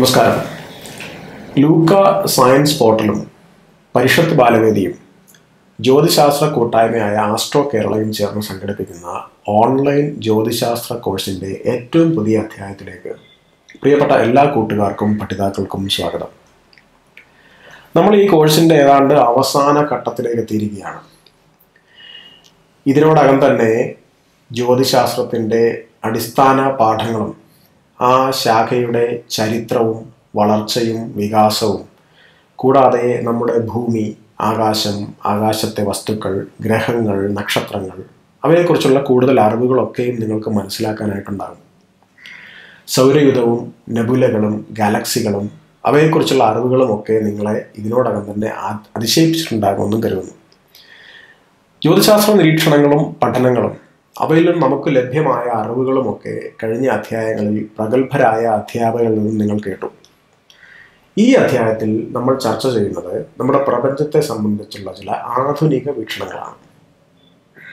നമസ്കാരം. ലൂക്ക സയൻസ് പോർട്ടലും പരിഷത്ത് ബാലവേദിയും ജ്യോതിശാസ്ത്ര കൂട്ടായ്മയായ ആസ്ട്രോ കേരളയും ചേർന്ന് സംഘടിപ്പിക്കുന്ന ഓൺലൈൻ ജ്യോതിശാസ്ത്ര കോഴ്സിന്റെ ഏറ്റവും പുതിയ അധ്യായത്തിലേക്ക് പ്രിയപ്പെട്ട എല്ലാ കൂട്ടുകാർക്കും പഠിതാക്കൾക്കും സ്വാഗതം. നമ്മൾ ഈ കോഴ്സിന്റെ ഏതാണ്ട് അവസാന ഘട്ടത്തിലേക്ക് എത്തിയിരിക്കുകയാണ്. ഇതിനോടകം തന്നെ ജ്യോതിശാസ്ത്രത്തിന്റെ അടിസ്ഥാന പാഠങ്ങളും ആ ശാഖയുടെ ചരിത്രവും വളർച്ചയും വികാസവും. കൂടാതെ നമ്മുടെ ഭൂമി ആകാശം ആകാശത്തെ വസ്തുക്കൾ ഗ്രഹങ്ങൾ നക്ഷത്രങ്ങൾ അവയെക്കുറിച്ചുള്ള കൂടുതൽ അറിവുകളൊക്കെയും നിങ്ങൾക്ക് മനസ്സിലാക്കാനായിട്ടുണ്ടാകും. സൗരയുധവും നെബുലകളും ഗാലക്സികളും അവയെക്കുറിച്ചുള്ള അറിവുകളുമൊക്കെ നിങ്ങളെ ഇതിനോടകം തന്നെ അതിശയിപ്പിച്ചിട്ടുണ്ടാകുമെന്നും കരുതുന്നു. ജ്യോതിശാസ്ത്ര നിരീക്ഷണങ്ങളും പഠനങ്ങളും അവയിലും നമുക്ക് ലഭ്യമായ അറിവുകളുമൊക്കെ കഴിഞ്ഞ അധ്യായങ്ങളിൽ പ്രഗത്ഭരായ അധ്യാപകരിൽ നിന്നും നിങ്ങൾ കേട്ടു. ഈ അധ്യായത്തിൽ നമ്മൾ ചർച്ച ചെയ്യുന്നത് നമ്മുടെ പ്രപഞ്ചത്തെ സംബന്ധിച്ചുള്ള ചില ആധുനിക വീക്ഷണങ്ങളാണ്.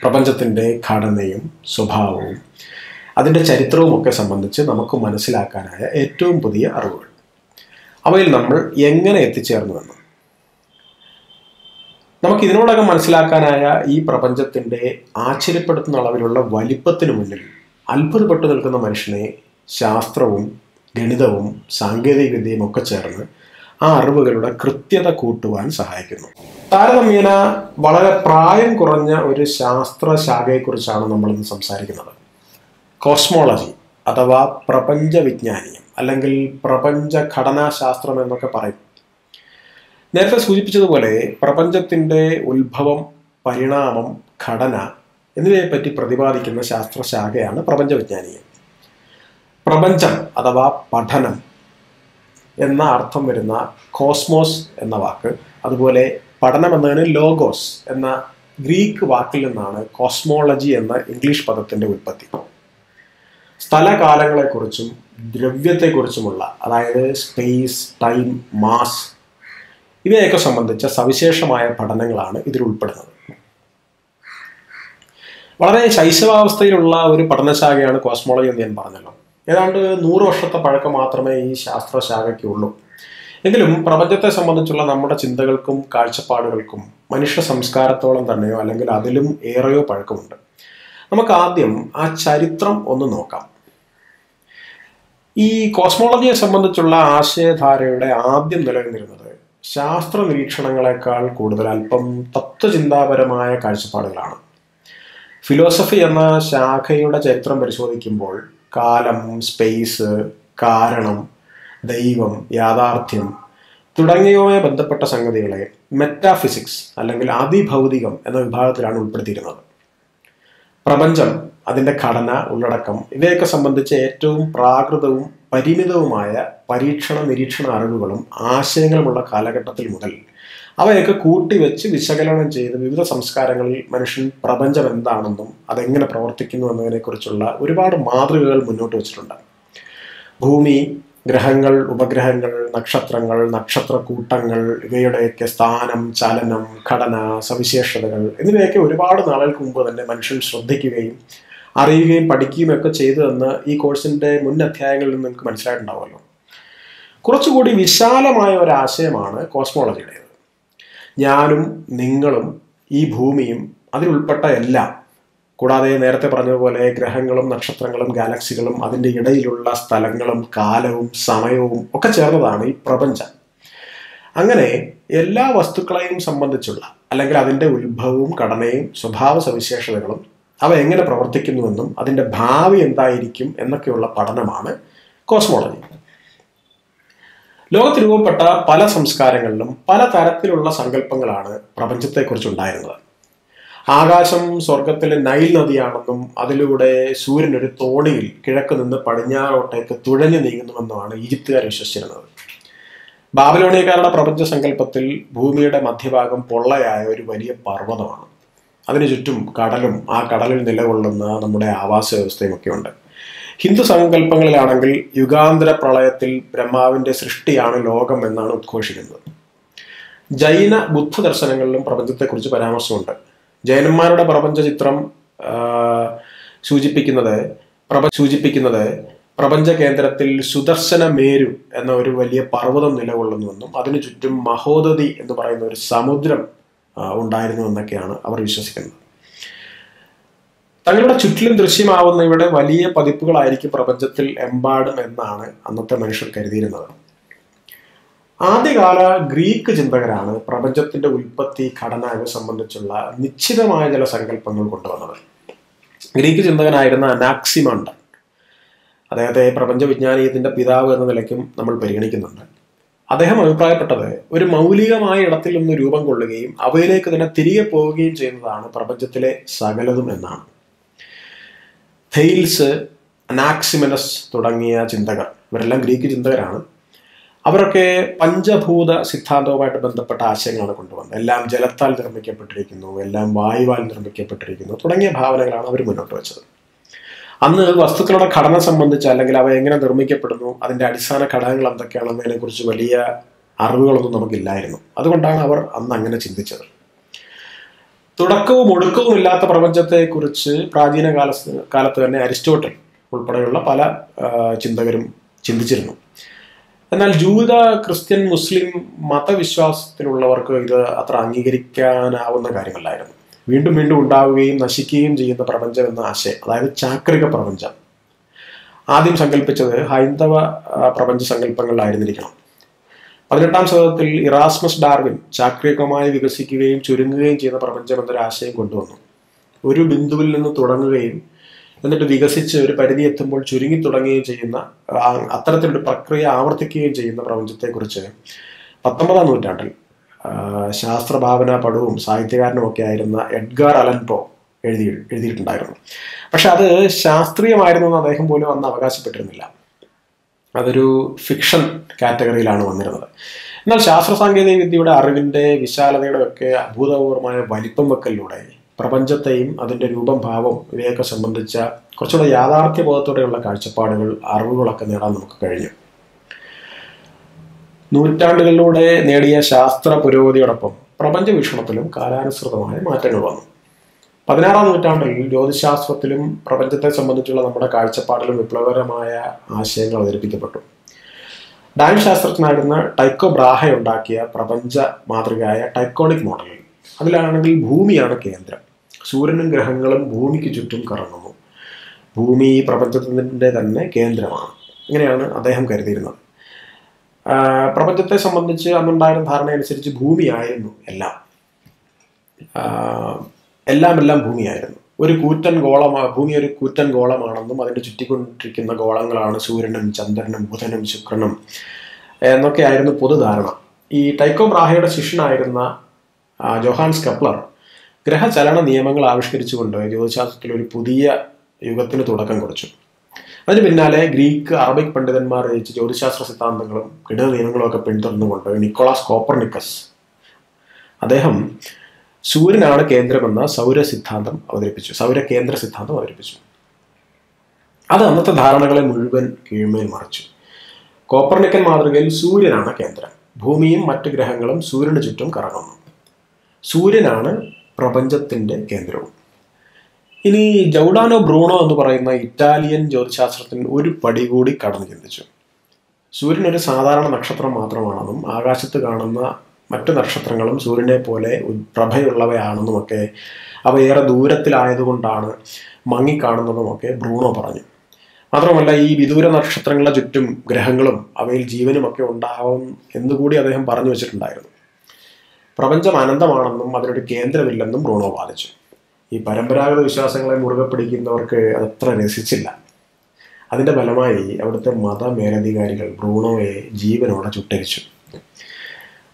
പ്രപഞ്ചത്തിന്റെ ഘടനയും സ്വഭാവവും അതിന്റെ ചരിത്രവും ഒക്കെ സംബന്ധിച്ച് നമുക്ക് മനസ്സിലാക്കാനായ ഏറ്റവും പുതിയ അറിവുകൾ. അവയിൽ നമ്മൾ എങ്ങനെ എത്തിച്ചേർന്നുവെന്ന് നമുക്ക് ഇതിനോടകം മനസ്സിലാക്കാനായ ഈ പ്രപഞ്ചത്തിന്റെ ആശ്ചര്യപ്പെടുത്തുന്ന അളവിലുള്ള വലിപ്പത്തിനു മുന്നിൽ അത്ഭുതപ്പെട്ടു നിൽക്കുന്ന മനുഷ്യനെ ശാസ്ത്രവും ഗണിതവും സാങ്കേതിക വിദ്യയും ഒക്കെ ചേർന്ന് ആ അറിവുകളുടെ കൃത്യത കൂട്ടുവാൻ സഹായിക്കുന്നു. താരതമ്യേന വളരെ പ്രായം കുറഞ്ഞ ഒരു ശാസ്ത്ര ശാഖയെക്കുറിച്ചാണ് നമ്മൾ ഇന്ന് സംസാരിക്കുന്നത്. കോസ്മോളജി അഥവാ പ്രപഞ്ച വിജ്ഞാനീയം അല്ലെങ്കിൽ പ്രപഞ്ച ഘടനാശാസ്ത്രം എന്നൊക്കെ പറയും. നേരത്തെ സൂചിപ്പിച്ചതുപോലെ പ്രപഞ്ചത്തിന്റെ ഉത്ഭവം പരിണാമം ഘടന എന്നിവയെപ്പറ്റി പ്രതിപാദിക്കുന്ന ശാസ്ത്രശാഖയാണ് പ്രപഞ്ചവിജ്ഞാനീയം പ്രപഞ്ചം അഥവാ പഠനം എന്ന അർത്ഥം വരുന്ന കോസ്മോസ് എന്ന വാക്ക് അതുപോലെ പഠനം എന്നതിന് ലോഗോസ് എന്ന ഗ്രീക്ക് വാക്കിൽ നിന്നാണ് കോസ്മോളജി എന്ന ഇംഗ്ലീഷ് പദത്തിന്റെ ഉൽപ്പത്തി. സ്ഥലകാലങ്ങളെക്കുറിച്ചും ദ്രവ്യത്തെക്കുറിച്ചുമുള്ള അതായത് സ്പേസ് ടൈം മാസ് ഇവയൊക്കെ സംബന്ധിച്ച സവിശേഷമായ പഠനങ്ങളാണ് ഇതിൽ ഉൾപ്പെടുന്നത്. വളരെ ശൈശവാവസ്ഥയിലുള്ള ഒരു പഠനശാഖയാണ് കോസ്മോളജി എന്ന് ഞാൻ പറഞ്ഞല്ലോ. ഏതാണ്ട് നൂറ് വർഷത്തെ പഴക്കം മാത്രമേ ഈ ശാസ്ത്രശാഖയ്ക്കുള്ളൂ. എങ്കിലും പ്രപഞ്ചത്തെ സംബന്ധിച്ചുള്ള നമ്മുടെ ചിന്തകൾക്കും കാഴ്ചപ്പാടുകൾക്കും മനുഷ്യ സംസ്കാരത്തോളം തന്നെയോ അല്ലെങ്കിൽ അതിലും ഏറെയോ പഴക്കമുണ്ട്. നമുക്ക് ആദ്യം ആ ചരിത്രം ഒന്ന് നോക്കാം. ഈ കോസ്മോളജിയെ സംബന്ധിച്ചുള്ള ആശയധാരയുടെ ആദ്യം നിലനിന്നിരുന്നത് ശാസ്ത്ര നിരീക്ഷണങ്ങളെക്കാൾ കൂടുതൽ അല്പം തത്വചിന്താപരമായ കാഴ്ചപ്പാടുകളാണ്. ഫിലോസഫി എന്ന ശാഖയുടെ ചരിത്രം പരിശോധിക്കുമ്പോൾ കാലം സ്പേസ് കാരണം ദൈവം യാഥാർത്ഥ്യം തുടങ്ങിയവയുമായി ബന്ധപ്പെട്ട സംഗതികളെ മെറ്റാഫിസിക്സ് അല്ലെങ്കിൽ അതിഭൗതികം എന്ന വിഭാഗത്തിലാണ് ഉൾപ്പെടുത്തിയിരുന്നത്. പ്രപഞ്ചം അതിന്റെ ഘടന ഉള്ളടക്കം ഇവയൊക്കെ സംബന്ധിച്ച് ഏറ്റവും പ്രാകൃതവും പരിമിതവുമായ പരീക്ഷണ നിരീക്ഷണ അറിവുകളും ആശയങ്ങളുമുള്ള കാലഘട്ടത്തിൽ മുതൽ അവയൊക്കെ കൂട്ടിവെച്ച് വിശകലനം ചെയ്ത് വിവിധ സംസ്കാരങ്ങളിൽ മനുഷ്യൻ പ്രപഞ്ചം എന്താണെന്നും അതെങ്ങനെ പ്രവർത്തിക്കുന്നു എന്നതിനെക്കുറിച്ചുള്ള ഒരുപാട് മാതൃകകൾ മുന്നോട്ട് വെച്ചിട്ടുണ്ട്. ഭൂമി ഗ്രഹങ്ങൾ ഉപഗ്രഹങ്ങൾ നക്ഷത്രങ്ങൾ നക്ഷത്രക്കൂട്ടങ്ങൾ ഇവയുടെയൊക്കെ സ്ഥാനം ചലനം ഘടന സവിശേഷതകൾ എന്നിവയൊക്കെ ഒരുപാട് നാളുകൾക്ക് മുമ്പ് തന്നെ മനുഷ്യൻ ശ്രദ്ധിക്കുകയും അറിയുകയും പഠിക്കുകയും ഒക്കെ ചെയ്തു എന്ന് ഈ കോഴ്സിന്റെ മുൻ അധ്യായങ്ങളിൽ നിന്ന് നിങ്ങൾക്ക് മനസ്സിലായിട്ടുണ്ടാവുമല്ലോ. കുറച്ചുകൂടി വിശാലമായ ഒരു ആശയമാണ് കോസ്മോളജിയുടേത്. ഞാനും നിങ്ങളും ഈ ഭൂമിയും അതിലുൾപ്പെട്ട എല്ലാം കൂടാതെ നേരത്തെ പറഞ്ഞതുപോലെ ഗ്രഹങ്ങളും നക്ഷത്രങ്ങളും ഗാലക്സികളും അതിന്റെ ഇടയിലുള്ള സ്ഥലങ്ങളും കാലവും സമയവും ഒക്കെ ചേർന്നതാണ് ഈ പ്രപഞ്ചം. അങ്ങനെ എല്ലാ വസ്തുക്കളെയും സംബന്ധിച്ചുള്ള അല്ലെങ്കിൽ അതിന്റെ ഉത്ഭവവും ഘടനയും സ്വഭാവ സവിശേഷതകളും അവ എങ്ങനെ പ്രവർത്തിക്കുന്നുവെന്നും അതിന്റെ ഭാവി എന്തായിരിക്കും എന്നൊക്കെയുള്ള പഠനമാണ് കോസ്മോളജി. ലോകത്ത് രൂപപ്പെട്ട പല സംസ്കാരങ്ങളിലും പല തരത്തിലുള്ള സങ്കല്പങ്ങളാണ് പ്രപഞ്ചത്തെക്കുറിച്ച് ഉണ്ടായിരുന്നത് ആകാശം സ്വർഗത്തിലെ നൈൽ നദിയാണെന്നും അതിലൂടെ സൂര്യൻ ഒരു തോണിയിൽ കിഴക്ക് നിന്ന് പടിഞ്ഞാറോട്ടേക്ക് തുഴഞ്ഞു നീങ്ങുന്നുവെന്നുമാണ് ഈജിപ്തുകാർ വിശ്വസിച്ചിരുന്നത്. ബാബലോണിയക്കാരുടെ പ്രപഞ്ച സങ്കല്പത്തിൽ ഭൂമിയുടെ മധ്യഭാഗം പൊള്ളയായ ഒരു വലിയ പർവതമാണ്. അതിനു ചുറ്റും കടലും ആ കടലിൽ നിലകൊള്ളുന്ന നമ്മുടെ ആവാസ വ്യവസ്ഥയും ഒക്കെ ഉണ്ട്. ഹിന്ദു സങ്കല്പങ്ങളിലാണെങ്കിൽ യുഗാന്തര പ്രളയത്തിൽ ബ്രഹ്മാവിന്റെ സൃഷ്ടിയാണ് ലോകം എന്നാണ് ഉദ്ഘോഷിക്കുന്നത്. ജൈന ബുദ്ധ ദർശനങ്ങളിലും പ്രപഞ്ചത്തെക്കുറിച്ച് പരാമർശമുണ്ട്. ജൈനന്മാരുടെ പ്രപഞ്ച ചിത്രം സൂചിപ്പിക്കുന്നത് പ്രപ സൂചിപ്പിക്കുന്നത് പ്രപഞ്ച കേന്ദ്രത്തിൽ സുദർശന മേരു എന്ന ഒരു വലിയ പർവതം നിലകൊള്ളുന്നുവെന്നും അതിനു ചുറ്റും മഹോദതി എന്ന് പറയുന്ന ഒരു സമുദ്രം ഉണ്ടായിരുന്നു എന്നൊക്കെയാണ് അവർ വിശ്വസിക്കുന്നത്. തങ്ങളുടെ ചുറ്റിലും ദൃശ്യമാവുന്ന ഇവിടെ വലിയ പതിപ്പുകളായിരിക്കും പ്രപഞ്ചത്തിൽ എമ്പാടും എന്നാണ് അന്നത്തെ മനുഷ്യർ കരുതിയിരുന്നത്. ആദ്യകാല ഗ്രീക്ക് ചിന്തകരാണ് പ്രപഞ്ചത്തിന്റെ ഉൽപ്പത്തി ഘടന ഇവ സംബന്ധിച്ചുള്ള നിശ്ചിതമായ ചില സങ്കല്പങ്ങൾ കൊണ്ടുവന്നത്. ഗ്രീക്ക് ചിന്തകനായിരുന്ന അനാക്സിമണ്ടൻ അദ്ദേഹത്തെ പ്രപഞ്ച വിജ്ഞാനീയത്തിന്റെ പിതാവ് എന്ന നിലയ്ക്കും നമ്മൾ പരിഗണിക്കുന്നുണ്ട്. അദ്ദേഹം അഭിപ്രായപ്പെട്ടത് ഒരു മൗലികമായ ഇടത്തിൽ നിന്ന് രൂപം കൊള്ളുകയും അവയിലേക്ക് തന്നെ തിരികെ പോവുകയും ചെയ്യുന്നതാണ് പ്രപഞ്ചത്തിലെ സകലതും എന്നാണ്. തെയിൽസ് അനാക്സിമനസ് തുടങ്ങിയ ചിന്തകർ ഇവരെല്ലാം ഗ്രീക്ക് ചിന്തകരാണ്. അവരൊക്കെ പഞ്ചഭൂത സിദ്ധാന്തവുമായിട്ട് ബന്ധപ്പെട്ട ആശയങ്ങളാണ് കൊണ്ടുവന്നത്. എല്ലാം ജലത്താൽ നിർമ്മിക്കപ്പെട്ടിരിക്കുന്നു എല്ലാം വായുവാൽ നിർമ്മിക്കപ്പെട്ടിരിക്കുന്നു തുടങ്ങിയ ഭാവനകളാണ് അവർ മുന്നോട്ട് വെച്ചത്. അന്ന് വസ്തുക്കളുടെ ഘടന സംബന്ധിച്ച് അല്ലെങ്കിൽ അവ എങ്ങനെ നിർമ്മിക്കപ്പെടുന്നു അതിന്റെ അടിസ്ഥാന ഘടകങ്ങൾ എന്തൊക്കെയാണെന്നതിനെ കുറിച്ച് വലിയ അറിവുകളൊന്നും നമുക്കില്ലായിരുന്നു. അതുകൊണ്ടാണ് അവർ അന്ന് അങ്ങനെ ചിന്തിച്ചത്. തുടക്കവും ഒടുക്കവും ഇല്ലാത്ത പ്രപഞ്ചത്തെക്കുറിച്ച് പ്രാചീന കാല കാലത്ത് തന്നെ അരിസ്റ്റോട്ടൽ ഉൾപ്പെടെയുള്ള പല ചിന്തകരും ചിന്തിച്ചിരുന്നു. എന്നാൽ ജൂത ക്രിസ്ത്യൻ മുസ്ലിം മതവിശ്വാസത്തിലുള്ളവർക്ക് ഇത് അത്ര അംഗീകരിക്കാനാവുന്ന കാര്യമല്ലായിരുന്നു. വീണ്ടും വീണ്ടും ഉണ്ടാവുകയും നശിക്കുകയും ചെയ്യുന്ന പ്രപഞ്ചം എന്ന ആശയം അതായത് ചാക്രിക പ്രപഞ്ചം. ആദ്യം സങ്കല്പിച്ചത് ഹൈന്ദവ പ്രപഞ്ച സങ്കല്പങ്ങളിലായിരുന്നിരിക്കണം പതിനെട്ടാം ശതകത്തിൽ ഇറാസ്മസ് ഡാർവിൻ ചാക്രികമായി വികസിക്കുകയും ചുരുങ്ങുകയും ചെയ്യുന്ന പ്രപഞ്ചം എന്നൊരു ആശയം കൊണ്ടുവന്നു. ഒരു ബിന്ദുവിൽ നിന്ന് തുടങ്ങുകയും എന്നിട്ട് വികസിച്ച് ഒരു പരിധി എത്തുമ്പോൾ ചുരുങ്ങി തുടങ്ങുകയും ചെയ്യുന്ന അത്തരത്തിലൊരു പ്രക്രിയ ആവർത്തിക്കുകയും ചെയ്യുന്ന പ്രപഞ്ചത്തെക്കുറിച്ച് പത്തൊമ്പതാം നൂറ്റാണ്ടിൽ ശാസ്ത്രഭാവന പടവും സാഹിത്യകാരനും ഒക്കെ ആയിരുന്ന എഡ്ഗാർ അലൻ പോ എഴുതി എഴുതിയിട്ടുണ്ടായിരുന്നു. പക്ഷെ അത് ശാസ്ത്രീയമായിരുന്നു എന്ന് അദ്ദേഹം പോലും അന്ന് അവകാശപ്പെട്ടിരുന്നില്ല. അതൊരു ഫിക്ഷൻ കാറ്റഗറിയിലാണ് വന്നിരുന്നത്. എന്നാൽ ശാസ്ത്ര സാങ്കേതിക വിദ്യയുടെ അറിവിന്റെ വിശാലതയുടെ ഒക്കെ അഭൂതപൂർവമായ വലിപ്പം വെക്കലിലൂടെ പ്രപഞ്ചത്തെയും അതിന്റെ രൂപം ഭാവം ഇവയൊക്കെ സംബന്ധിച്ച കുറച്ചുകൂടെ യാഥാർത്ഥ്യബോധത്തോടെയുള്ള കാഴ്ചപ്പാടുകൾ അറിവുകളൊക്കെ നേടാൻ നമുക്ക് കഴിഞ്ഞു. നൂറ്റാണ്ടുകളിലൂടെ നേടിയ ശാസ്ത്ര പുരോഗതിയോടൊപ്പം പ്രപഞ്ച വീക്ഷണത്തിലും കാലാനുസൃതമായ മാറ്റങ്ങൾ വന്നു. പതിനാറാം നൂറ്റാണ്ടിൽ ജ്യോതിശാസ്ത്രത്തിലും പ്രപഞ്ചത്തെ സംബന്ധിച്ചുള്ള നമ്മുടെ കാഴ്ചപ്പാടിലും വിപ്ലവകരമായ ആശയങ്ങൾ അവതരിപ്പിക്കപ്പെട്ടു. ഡാനിഷ് ശാസ്ത്രജ്ഞനായിരുന്ന ടൈക്കോ ബ്രാഹ ഉണ്ടാക്കിയ പ്രപഞ്ച മാതൃകയായ ടൈക്കോണിക് മോഡൽ അതിലാണെങ്കിൽ ഭൂമിയാണ് കേന്ദ്രം. സൂര്യനും ഗ്രഹങ്ങളും ഭൂമിക്ക് ചുറ്റും കറങ്ങുന്നു. ഭൂമി പ്രപഞ്ചത്തിന്റെ തന്നെ കേന്ദ്രമാണ്. ഇങ്ങനെയാണ് അദ്ദേഹം കരുതിയിരുന്നത്. പ്രപഞ്ചത്തെ സംബന്ധിച്ച് അന്നുണ്ടായിരുന്ന ധാരണ അനുസരിച്ച് ഭൂമിയായിരുന്നു എല്ലാം. എല്ലാം എല്ലാം ഭൂമിയായിരുന്നു. ഒരു കൂറ്റൻ ഗോളമാണ് ഭൂമി ഒരു കൂറ്റൻ ഗോളമാണെന്നും അതിന്റെ ചുറ്റിക്കൊണ്ടിരിക്കുന്ന ഗോളങ്ങളാണ് സൂര്യനും ചന്ദ്രനും ബുധനും ശുക്രനും എന്നൊക്കെയായിരുന്നു പൊതുധാരണ. ഈ ടൈക്കോ ബ്രാഹയുടെ ശിഷ്യനായിരുന്ന ജോഹാൻസ് കപ്ലർ ഗ്രഹചലന നിയമങ്ങൾ ആവിഷ്കരിച്ചുകൊണ്ട് ജ്യോതിശാസ്ത്രത്തിൽ ഒരു പുതിയ യുഗത്തിന് തുടക്കം കുറിച്ചു. അതിന് പിന്നാലെ ഗ്രീക്ക് അറബിക് പണ്ഡിതന്മാർ രചിച്ച ജ്യോതിശാസ്ത്ര സിദ്ധാന്തങ്ങളും ഗണിത നിയമങ്ങളും ഒക്കെ പിന്തുടർന്നുകൊണ്ട് നിക്കോളാസ് കോപ്പർനിക്കസ്. അദ്ദേഹം സൂര്യനാണ് കേന്ദ്രമെന്ന സൗര സിദ്ധാന്തം അവതരിപ്പിച്ചു. സൗര കേന്ദ്ര സിദ്ധാന്തം അവതരിപ്പിച്ചു. അത് അന്നത്തെ ധാരണകളെ മുഴുവൻ കീഴ്മേൽ മറിച്ചു. കോപ്പർണിക്കൻ മാതൃകയിൽ സൂര്യനാണ് കേന്ദ്രം. ഭൂമിയും മറ്റ് ഗ്രഹങ്ങളും സൂര്യന് ചുറ്റും കറങ്ങുന്നു. സൂര്യനാണ് പ്രപഞ്ചത്തിന്റെ കേന്ദ്രവും. ഇനി ജൗഡാനോ ബ്രൂണോ എന്ന് പറയുന്ന ഇറ്റാലിയൻ ജ്യോതിശാസ്ത്രത്തിന് ഒരു പടി കൂടി കടന്നു ചിന്തിച്ചു. സൂര്യൻ ഒരു സാധാരണ നക്ഷത്രം മാത്രമാണെന്നും ആകാശത്ത് കാണുന്ന മറ്റു നക്ഷത്രങ്ങളും സൂര്യനെ പോലെ പ്രഭയുള്ളവയാണെന്നുമൊക്കെ അവ ഏറെ ദൂരത്തിലായതുകൊണ്ടാണ് മങ്ങിക്കാണുന്നതുമൊക്കെ ബ്രൂണോ പറഞ്ഞു. മാത്രമല്ല ഈ വിദൂര നക്ഷത്രങ്ങളുടെ ചുറ്റും ഗ്രഹങ്ങളും അവയിൽ ജീവനുമൊക്കെ ഉണ്ടാവും എന്നുകൂടി അദ്ദേഹം പറഞ്ഞു വെച്ചിട്ടുണ്ടായിരുന്നു. പ്രപഞ്ചം അനന്തമാണെന്നും അതിനൊരു കേന്ദ്രമില്ലെന്നും ബ്രൂണോ വാദിച്ചു. ഈ പരമ്പരാഗത വിശ്വാസങ്ങളെ മുറുകെ പിടിക്കുന്നവർക്ക് അതത്ര രസിച്ചില്ല. അതിന്റെ ഫലമായി അവിടുത്തെ മത മേലധികാരികൾ ബ്രൂണോയെ ജീവനോടെ ചുട്ടരിച്ചു.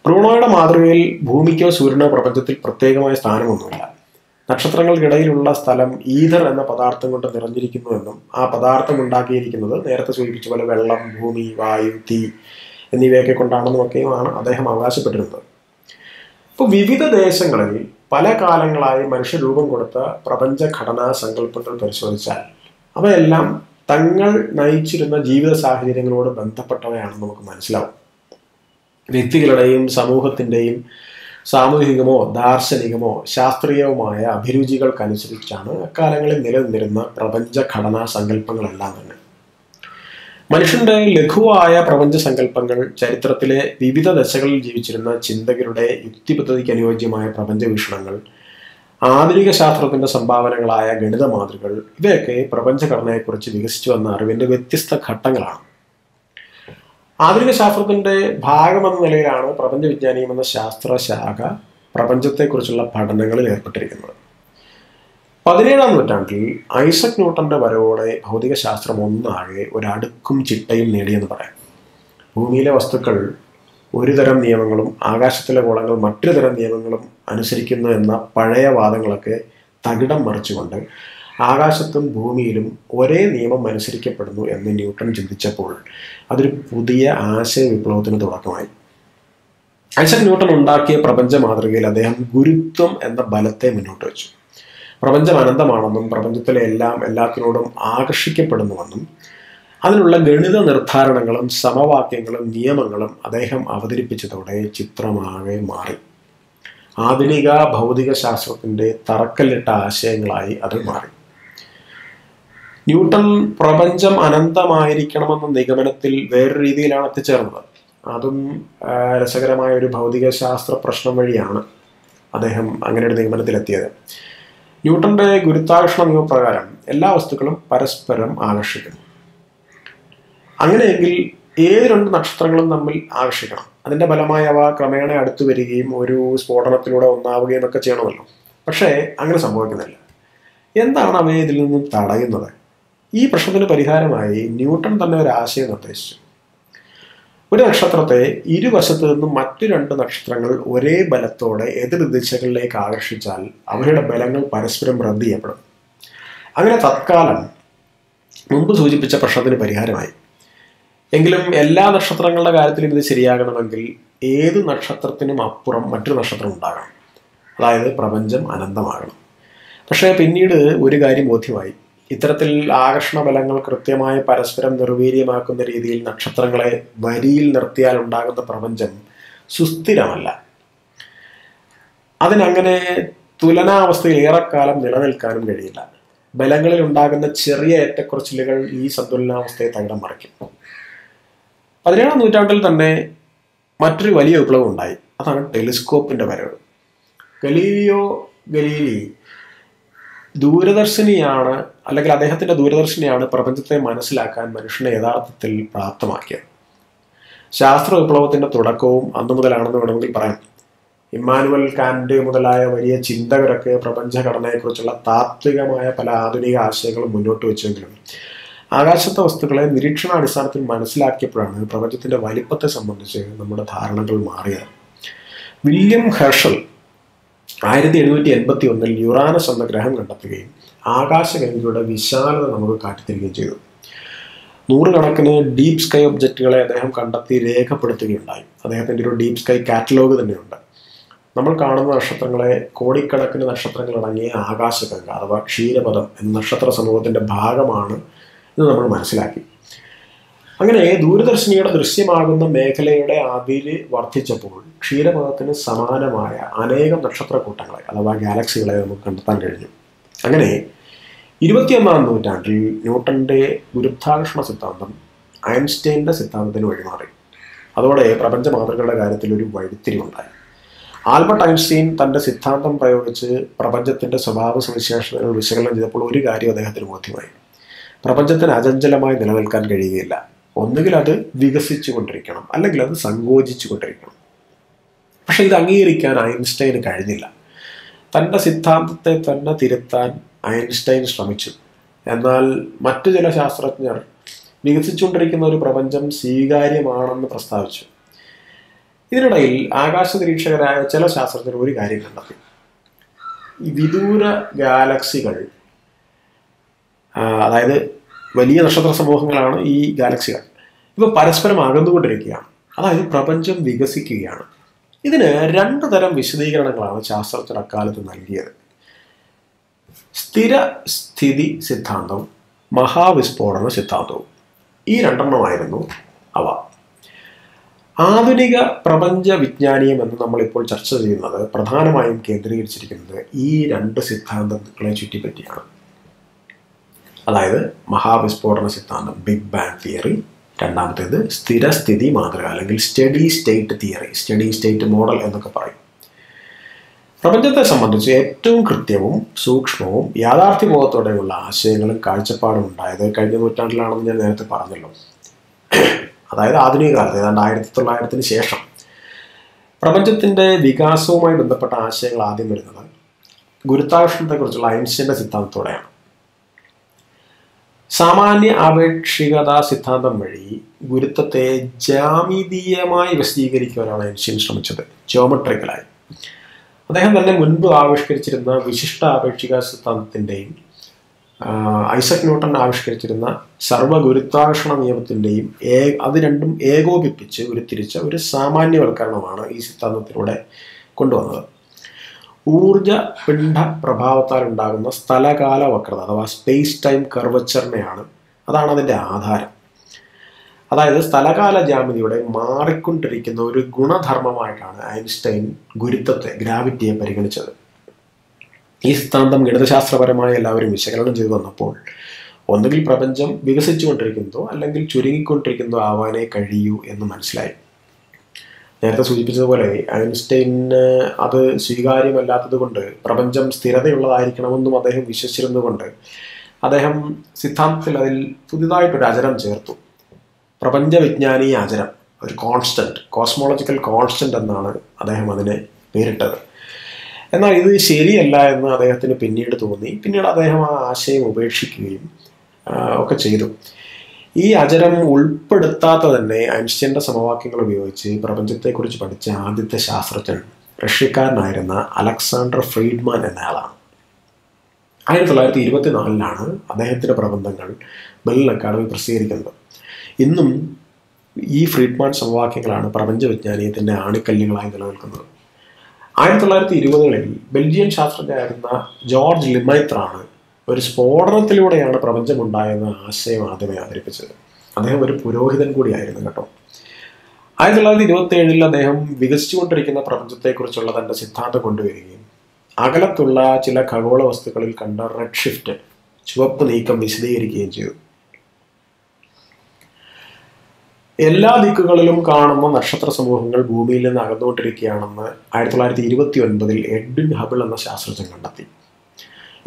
ബ്രൂണോയുടെ മാതൃകയിൽ ഭൂമിക്കോ സൂര്യനോ പ്രപഞ്ചത്തിൽ പ്രത്യേകമായ സ്ഥാനമൊന്നുമില്ല. നക്ഷത്രങ്ങൾക്കിടയിലുള്ള സ്ഥലം ഈഥർ എന്ന പദാർത്ഥം കൊണ്ട് നിറഞ്ഞിരിക്കുന്നുവെന്നും ആ പദാർത്ഥം ഉണ്ടാക്കിയിരിക്കുന്നത് നേരത്തെ സൂചിപ്പിച്ച പോലെ വെള്ളം ഭൂമി വായു തീ എന്നിവയൊക്കെ കൊണ്ടാണെന്നുമൊക്കെയുമാണ് അദ്ദേഹം അവകാശപ്പെട്ടിരുന്നത്. ഇപ്പോൾ വിവിധ ദേശങ്ങളിൽ പല കാലങ്ങളായി മനുഷ്യരൂപം കൊടുത്ത പ്രപഞ്ച ഘടനാ സങ്കല്പങ്ങൾ പരിശോധിച്ചാൽ അവയെല്ലാം തങ്ങൾ നയിച്ചിരുന്ന ജീവിത സാഹചര്യങ്ങളോട് ബന്ധപ്പെട്ടവയാണെന്ന് നമുക്ക് മനസ്സിലാവും. വ്യക്തികളുടെയും സമൂഹത്തിന്റെയും സാമൂഹികമോ ദാർശനികമോ ശാസ്ത്രീയവുമായ അഭിരുചികൾക്കനുസരിച്ചാണ് അക്കാലങ്ങളിൽ നിലനിന്നിരുന്ന പ്രപഞ്ച ഘടനാ സങ്കല്പങ്ങളെല്ലാം തന്നെ. മനുഷ്യന്റെ ലഘുവായ പ്രപഞ്ച സങ്കല്പങ്ങൾ ചരിത്രത്തിലെ വിവിധ ദശകളിൽ ജീവിച്ചിരുന്ന ചിന്തകരുടെ യുക്തിപദ്ധതിക്ക് അനുയോജ്യമായ പ്രപഞ്ച വീക്ഷണങ്ങൾ ആധുനിക ശാസ്ത്രത്തിന്റെ സംഭാവനകളായ ഗണിത മാതൃകൾ ഇവയൊക്കെ പ്രപഞ്ചഘടനയെക്കുറിച്ച് വികസിച്ചു വന്ന അറിവിന്റെ വ്യത്യസ്ത ഘട്ടങ്ങളാണ്. ആധുനിക ശാസ്ത്രത്തിന്റെ ഭാഗമെന്ന നിലയിലാണ് പ്രപഞ്ച വിജ്ഞാനിയും എന്ന ശാസ്ത്രശാഖ പ്രപഞ്ചത്തെക്കുറിച്ചുള്ള പഠനങ്ങളിൽ ഏർപ്പെട്ടിരിക്കുന്നത്. പതിനേഴാം നൂറ്റാണ്ടിൽ ഐസക് ന്യൂട്ടന്റെ വരവോടെ ഭൗതികശാസ്ത്രം ഒന്നാകെ ഒരടുക്കും ചിട്ടയും നേടിയെന്ന് പറയാം. ഭൂമിയിലെ വസ്തുക്കൾ ഒരു തരം നിയമങ്ങളും ആകാശത്തിലെ ഗോളങ്ങൾ മറ്റൊരു തരം നിയമങ്ങളും അനുസരിക്കുന്നു എന്ന പഴയ വാദങ്ങളൊക്കെ തകിടം മറിച്ചുകൊണ്ട് ആകാശത്തും ഭൂമിയിലും ഒരേ നിയമം അനുസരിക്കപ്പെടുന്നു എന്ന് ന്യൂട്ടൺ ചിന്തിച്ചപ്പോൾ അതൊരു പുതിയ ആശയ വിപ്ലവത്തിന് തുടക്കമായി. ഐസക് ന്യൂട്ടൺ ഉണ്ടാക്കിയ പ്രപഞ്ച മാതൃകയിൽ അദ്ദേഹം ഗുരുത്വം എന്ന ബലത്തെ മുന്നോട്ട് വെച്ചു പ്രപഞ്ചം അനന്തമാണെന്നും പ്രപഞ്ചത്തിലെ എല്ലാം എല്ലാത്തിനോടും ആകർഷിക്കപ്പെടുന്നുവെന്നും അതിനുള്ള ഗണിത നിർദ്ധാരണങ്ങളും സമവാക്യങ്ങളും നിയമങ്ങളും അദ്ദേഹം അവതരിപ്പിച്ചതോടെ ചിത്രമാകെ മാറി. ആധുനിക ഭൗതിക ശാസ്ത്രത്തിന്റെ തറക്കല്ലിട്ട ആശയങ്ങളായി അത് മാറി. ന്യൂട്ടൺ പ്രപഞ്ചം അനന്തമായിരിക്കണമെന്ന നിഗമനത്തിൽ വേറൊരു രീതിയിലാണ് എത്തിച്ചേർന്നത്. അതും രസകരമായ ഒരു ഭൗതിക ശാസ്ത്ര പ്രശ്നം വഴിയാണ് അദ്ദേഹം അങ്ങനെ ഒരു നിഗമനത്തിലെത്തിയത്. ന്യൂട്ടന്റെ ഗുരുത്വാകർഷണ നിയമപ്രകാരം എല്ലാ വസ്തുക്കളും പരസ്പരം ആകർഷിക്കുന്നു. അങ്ങനെയെങ്കിൽ ഏത് രണ്ട് നക്ഷത്രങ്ങളും തമ്മിൽ ആകർഷിക്കണം. അതിന്റെ ഫലമായി അവ ക്രമേണ അടുത്തു വരികയും ഒരു സ്ഫോടനത്തിലൂടെ ഒന്നാവുകയും ഒക്കെ ചെയ്യണമല്ലോ. പക്ഷേ അങ്ങനെ സംഭവിക്കുന്നില്ല. എന്താണ് അവയെ ഇതിൽ നിന്നും തടയുന്നത്? ഈ പ്രശ്നത്തിന് പരിഹാരമായി ന്യൂട്ടൺ തന്നെ ഒരു ആശയം നിർദ്ദേശിച്ചു. ഒരു നക്ഷത്രത്തെ ഇരുവശത്തു നിന്നും മറ്റു രണ്ട് നക്ഷത്രങ്ങൾ ഒരേ ബലത്തോടെ എതിർ ദിശകളിലേക്ക് ആകർഷിച്ചാൽ അവരുടെ ബലങ്ങൾ പരസ്പരം റദ്ദ് ചെയ്യപ്പെടും. അങ്ങനെ തത്കാലം മുമ്പ് സൂചിപ്പിച്ച പ്രശ്നത്തിന് പരിഹാരമായി. എങ്കിലും എല്ലാ നക്ഷത്രങ്ങളുടെ കാര്യത്തിലും ഇത് ശരിയാകണമെങ്കിൽ ഏത് നക്ഷത്രത്തിനും അപ്പുറം മറ്റൊരു നക്ഷത്രം ഉണ്ടാകണം. അതായത് പ്രപഞ്ചം അനന്തമാകണം. പക്ഷേ പിന്നീട് ഒരു കാര്യം ബോധ്യമായി. ഇത്തരത്തിൽ ആകർഷണ ബലങ്ങൾ കൃത്യമായി പരസ്പരം നിർവീര്യമാക്കുന്ന രീതിയിൽ നക്ഷത്രങ്ങളെ വരിയിൽ നിർത്തിയാൽ ഉണ്ടാകുന്ന പ്രപഞ്ചം സുസ്ഥിരമല്ല. അതിനങ്ങനെ തുലനാവസ്ഥയിൽ ഏറെക്കാലം നിലനിൽക്കാനും കഴിയില്ല. ബലങ്ങളിൽ ഉണ്ടാകുന്ന ചെറിയ ഏറ്റക്കുറച്ചിലുകൾ ഈ സന്തുലനാവസ്ഥയെ തകിടം മറിക്കും. പതിനേഴാം നൂറ്റാണ്ടിൽ തന്നെ മറ്റൊരു വലിയ വിപ്ലവം ഉണ്ടായി. അതാണ് ടെലിസ്കോപ്പിന്റെ വരവ്. ഗലീലിയോ ഗലീലി ദൂരദർശിനിയാണ് അല്ലെങ്കിൽ അദ്ദേഹത്തിന്റെ ദൂരദർശിനിയാണ് പ്രപഞ്ചത്തെ മനസ്സിലാക്കാൻ മനുഷ്യനെ യഥാർത്ഥത്തിൽ പ്രാപ്തമാക്കിയത്. ശാസ്ത്ര വിപ്ലവത്തിന്റെ തുടക്കവും അന്നു മുതലാണെന്ന് വേണമെങ്കിൽ പറയാം. ഇമ്മാനുവൽ കാന്റ് മുതലായ വലിയ ചിന്തകരൊക്കെ പ്രപഞ്ചഘടനയെക്കുറിച്ചുള്ള താത്വികമായ പല ആധുനിക ആശയങ്ങളും മുന്നോട്ട് വെച്ചെങ്കിലും ആകാശത്തെ വസ്തുക്കളെ നിരീക്ഷണാടിസ്ഥാനത്തിൽ മനസ്സിലാക്കിയപ്പോഴാണ് പ്രപഞ്ചത്തിന്റെ വലിപ്പത്തെ സംബന്ധിച്ച് നമ്മുടെ ധാരണകൾ മാറിയത്. വില്യം ഹെർഷൽ ആയിരത്തി എഴുന്നൂറ്റി എൺപത്തി ഒന്നിൽ യുറാനസ് എന്ന ഗ്രഹം കണ്ടെത്തുകയും ആകാശഗംഗയുടെ വിശാലത നമുക്ക് കാട്ടിത്തരികയും ചെയ്തു. നൂറുകണക്കിന് ഡീപ് സ്കൈ ഒബ്ജക്റ്റുകളെ അദ്ദേഹം കണ്ടെത്തി രേഖപ്പെടുത്തുകയുണ്ടായി. അദ്ദേഹത്തിന്റെ ഒരു ഡീപ് സ്കൈ കാറ്റലോഗ് തന്നെയുണ്ട്. നമ്മൾ കാണുന്ന നക്ഷത്രങ്ങളെ കോടിക്കണക്കിന് നക്ഷത്രങ്ങൾ അടങ്ങിയ ആകാശഗംഗ അഥവാ ക്ഷീരപഥം എന്ന നക്ഷത്ര സമൂഹത്തിന്റെ ഭാഗമാണ് എന്ന് നമ്മൾ മനസ്സിലാക്കി. അങ്ങനെ ദൂരദർശിനിയുടെ ദൃശ്യമാകുന്ന മേഖലയുടെ അതിര് വർദ്ധിച്ചപ്പോൾ ക്ഷീരപഥത്തിന് സമാനമായ അനേകം നക്ഷത്രക്കൂട്ടങ്ങളെ അഥവാ ഗാലക്സികളെ നമുക്ക് കണ്ടെത്താൻ കഴിഞ്ഞു. അങ്ങനെ ഇരുപത്തിയൊന്നാം നൂറ്റാണ്ടിൽ ന്യൂട്ടന്റെ ഗുരുത്വാകർഷണ സിദ്ധാന്തം ഐൻസ്റ്റൈന്റെ സിദ്ധാന്തത്തിന് വഴിമാറി. അതോടെ പ്രപഞ്ച മാതൃകകളുടെ കാര്യത്തിൽ ഒരു വഴിത്തിരിവുണ്ടായി. ആൽബർട്ട് ഐൻസ്റ്റീൻ തന്റെ സിദ്ധാന്തം പ്രയോഗിച്ച് പ്രപഞ്ചത്തിന്റെ സ്വഭാവ സവിശേഷതകൾ വിശകലനം ചെയ്തപ്പോൾ ഒരു കാര്യം അദ്ദേഹത്തിന് ബോധ്യമായി. പ്രപഞ്ചത്തിന് അചഞ്ചലമായി നിലനിൽക്കാൻ കഴിയുകയില്ല. ഒന്നുകിൽ അത് വികസിച്ചു കൊണ്ടിരിക്കണം അല്ലെങ്കിൽ അത് സങ്കോചിച്ചു കൊണ്ടിരിക്കണം പക്ഷെ ഇത് അംഗീകരിക്കാൻ ഐൻസ്റ്റൈന് കഴിഞ്ഞില്ല. തന്റെ സിദ്ധാന്തത്തെ തന്നെ തിരുത്താൻ ഐൻസ്റ്റൈൻ ശ്രമിച്ചു. എന്നാൽ മറ്റു ചില ശാസ്ത്രജ്ഞർ വികസിച്ചുകൊണ്ടിരിക്കുന്ന ഒരു പ്രപഞ്ചം സ്വീകാര്യമാണെന്ന് പ്രസ്താവിച്ചു. ഇതിനിടയിൽ ആകാശ നിരീക്ഷകരായ ചില ശാസ്ത്രജ്ഞർ ഒരു കാര്യം കണ്ടെത്തി. വിദൂര ഗാലക്സികൾ അതായത് വലിയ നക്ഷത്ര സമൂഹങ്ങളാണ് ഈ ഗാലക്സികൾ. ഇവ പരസ്പരം അകന്നുകൊണ്ടിരിക്കുകയാണ്. അതായത് പ്രപഞ്ചം വികസിക്കുകയാണ്. ഇതിന് രണ്ടു തരം വിശദീകരണങ്ങളാണ് ശാസ്ത്രജ്ഞർ അക്കാലത്ത് നൽകിയത്. സ്ഥിര സ്ഥിതി സിദ്ധാന്തവും മഹാവിസ്ഫോടന സിദ്ധാന്തവും. ഈ രണ്ടെണ്ണമായിരുന്നു അവ. ആധുനിക പ്രപഞ്ച വിജ്ഞാനീയം എന്ന് നമ്മളിപ്പോൾ ചർച്ച ചെയ്യുന്നത് പ്രധാനമായും കേന്ദ്രീകരിച്ചിരിക്കുന്നത് ഈ രണ്ട് സിദ്ധാന്തങ്ങളെ ചുറ്റിപ്പറ്റിയാണ്. അതായത് മഹാവിസ്ഫോടന സിദ്ധാന്തം ബിഗ് ബാങ് തിയറി രണ്ടാമത്തേത് സ്ഥിരസ്ഥിതി മാതൃക അല്ലെങ്കിൽ steady state theory steady state model എന്നൊക്കെ പറയും. പ്രപഞ്ചത്തെ സംബന്ധിച്ച് ഏറ്റവും കൃത്യവും സൂക്ഷ്മവും യാഥാർത്ഥ്യബോധത്തോടെയുള്ള ആശയങ്ങളും കാഴ്ചപ്പാടും ഉണ്ടായത് കഴിഞ്ഞ നൂറ്റാണ്ടിലാണെന്ന് ഞാൻ നേരത്തെ പറഞ്ഞല്ലോ. അതായത് ആധുനിക കാലത്ത് ഏതാണ്ട് ആയിരത്തി തൊള്ളായിരത്തിന് ശേഷം പ്രപഞ്ചത്തിന്റെ വികാസവുമായി ബന്ധപ്പെട്ട ആശയങ്ങൾ ആദ്യം വരുന്നത് ഗുരുത്താകർഷണത്തെക്കുറിച്ചുള്ള ഐൻസ്റ്റൈന്റെ സിദ്ധാന്തത്തോടെയാണ്. സാമാന്യ ആപേക്ഷികതാ സിദ്ധാന്തം വഴി ഗുരുത്വത്തെ ജാമിതീയമായി വിശദീകരിക്കുവാനാണ് ഐൻസ്റ്റൈൻ ശ്രമിച്ചത്. ജോമെട്രിക്കലായി അദ്ദേഹം തന്നെ മുൻപ് ആവിഷ്കരിച്ചിരുന്ന വിശിഷ്ട ആപേക്ഷിക സിദ്ധാന്തത്തിന്റെയും ഐസക് ന്യൂട്ടൺ ആവിഷ്കരിച്ചിരുന്ന സർവഗുരുത്വാകർഷണ നിയമത്തിന്റെയും ഏ അത് രണ്ടും ഏകോപിപ്പിച്ച് ഉരുത്തിരിച്ച ഒരു സാമാന്യവൽക്കരണമാണ് ഈ സിദ്ധാന്തത്തിലൂടെ കൊണ്ടുവന്നത്. ഊർജ പിണ്ഡ പ്രഭാവത്താൽ ഉണ്ടാകുന്ന സ്ഥലകാല വക്രത അഥവാ സ്പേസ് ടൈം കർവച്ചറിനെയാണ് അതാണ് അതിന്റെ ആധാരം. അതായത് സ്ഥലകാല ജാമിതിയുടെ മാറിക്കൊണ്ടിരിക്കുന്ന ഒരു ഗുണധർമ്മമായിട്ടാണ് ഐൻസ്റ്റൈൻ ഗുരുത്വത്തെ ഗ്രാവിറ്റിയെ പരിഗണിച്ചത്. ഈ സിദ്ധാന്തം ഗണിതശാസ്ത്രപരമായി എല്ലാവരും വിശകലനം ചെയ്തു വന്നപ്പോൾ ഒന്നുകിൽ പ്രപഞ്ചം വികസിച്ചുകൊണ്ടിരിക്കുന്നതോ അല്ലെങ്കിൽ ചുരുങ്ങിക്കൊണ്ടിരിക്കുന്നതോ ആവാനേ കഴിയൂ എന്ന് മനസ്സിലായി. നേരത്തെ സൂചിപ്പിച്ചതുപോലെ ഐൻസ്റ്റൈന് അത് സ്വീകാര്യമല്ലാത്തത് കൊണ്ട് പ്രപഞ്ചം സ്ഥിരതയുള്ളതായിരിക്കണമെന്നും അദ്ദേഹം വിശ്വസിച്ചിരുന്നുകൊണ്ട് അദ്ദേഹം സിദ്ധാന്തത്തിൽ അതിൽ പുതിയതായിട്ടൊരു അചരം ചേർത്തു. പ്രപഞ്ചവിജ്ഞാനീ അചരം ഒരു കോൺസ്റ്റന്റ് കോസ്മോളജിക്കൽ കോൺസ്റ്റന്റ് എന്നാണ് അദ്ദേഹം അതിനെ പേരിട്ടത്. എന്നാൽ ഇത് ശരിയല്ല എന്ന് അദ്ദേഹത്തിന് പിന്നീട് തോന്നി. പിന്നീട് അദ്ദേഹം ആ ആശയം ഉപേക്ഷിക്കുകയും ഒക്കെ ചെയ്തു. ഈ അചരം ഉൾപ്പെടുത്താത്ത തന്നെ ഐൻസ്റ്റൈന്റെ സമവാക്യങ്ങൾ ഉപയോഗിച്ച് പ്രപഞ്ചത്തെക്കുറിച്ച് പഠിച്ച ആദ്യത്തെ ശാസ്ത്രജ്ഞൻ റഷ്യക്കാരനായിരുന്ന അലക്സാണ്ടർ ഫ്രീഡ്മാൻ എന്നയാളാണ്. ആയിരത്തി തൊള്ളായിരത്തി ഇരുപത്തിനാലിലാണ് അദ്ദേഹത്തിന്റെ പ്രബന്ധങ്ങൾ ബെൽ അക്കാദമി പ്രസിദ്ധീകരിക്കുന്നത്. ഇന്നും ഈ ഫ്രീഡ്മാൻ സമവാക്യങ്ങളാണ് പ്രപഞ്ച വിജ്ഞാനീയത്തിന്റെ ആണിക്കല്ലുകളായി നിലനിൽക്കുന്നത്. ആയിരത്തി തൊള്ളായിരത്തി ഇരുപതുകളിൽ ബെൽജിയൻ ശാസ്ത്രജ്ഞനായിരുന്ന ജോർജ് ലിമൈത്രാണ് ഒരു സ്ഫോടനത്തിലൂടെയാണ് പ്രപഞ്ചമുണ്ടായെന്ന ആശയം ആദ്യമേ അവതരിപ്പിച്ചത്. അദ്ദേഹം ഒരു പുരോഹിതൻ കൂടിയായിരുന്നു കേട്ടോ. ആയിരത്തി തൊള്ളായിരത്തി ഇരുപത്തി ഏഴിൽ അദ്ദേഹം വികസിച്ചുകൊണ്ടിരിക്കുന്ന പ്രപഞ്ചത്തെക്കുറിച്ചുള്ള തന്റെ സിദ്ധാന്തം കൊണ്ടുവരികയും അകലത്തുള്ള ചില ഖഗോള വസ്തുക്കളിൽ കണ്ട റെഡ് ഷിഫ്റ്റ് ചുവപ്പ് നീക്കം വിശദീകരിക്കുകയും ചെയ്തു. എല്ലാ ദിക്കുകളിലും കാണുന്ന നക്ഷത്ര സമൂഹങ്ങൾ ഭൂമിയിൽ നിന്ന് അകന്നുകൊണ്ടിരിക്കുകയാണെന്ന് ആയിരത്തി തൊള്ളായിരത്തി ഇരുപത്തി ഒൻപതിൽ എഡ്വിൻ ഹബിൾ എന്ന ശാസ്ത്രജ്ഞൻ കണ്ടെത്തി.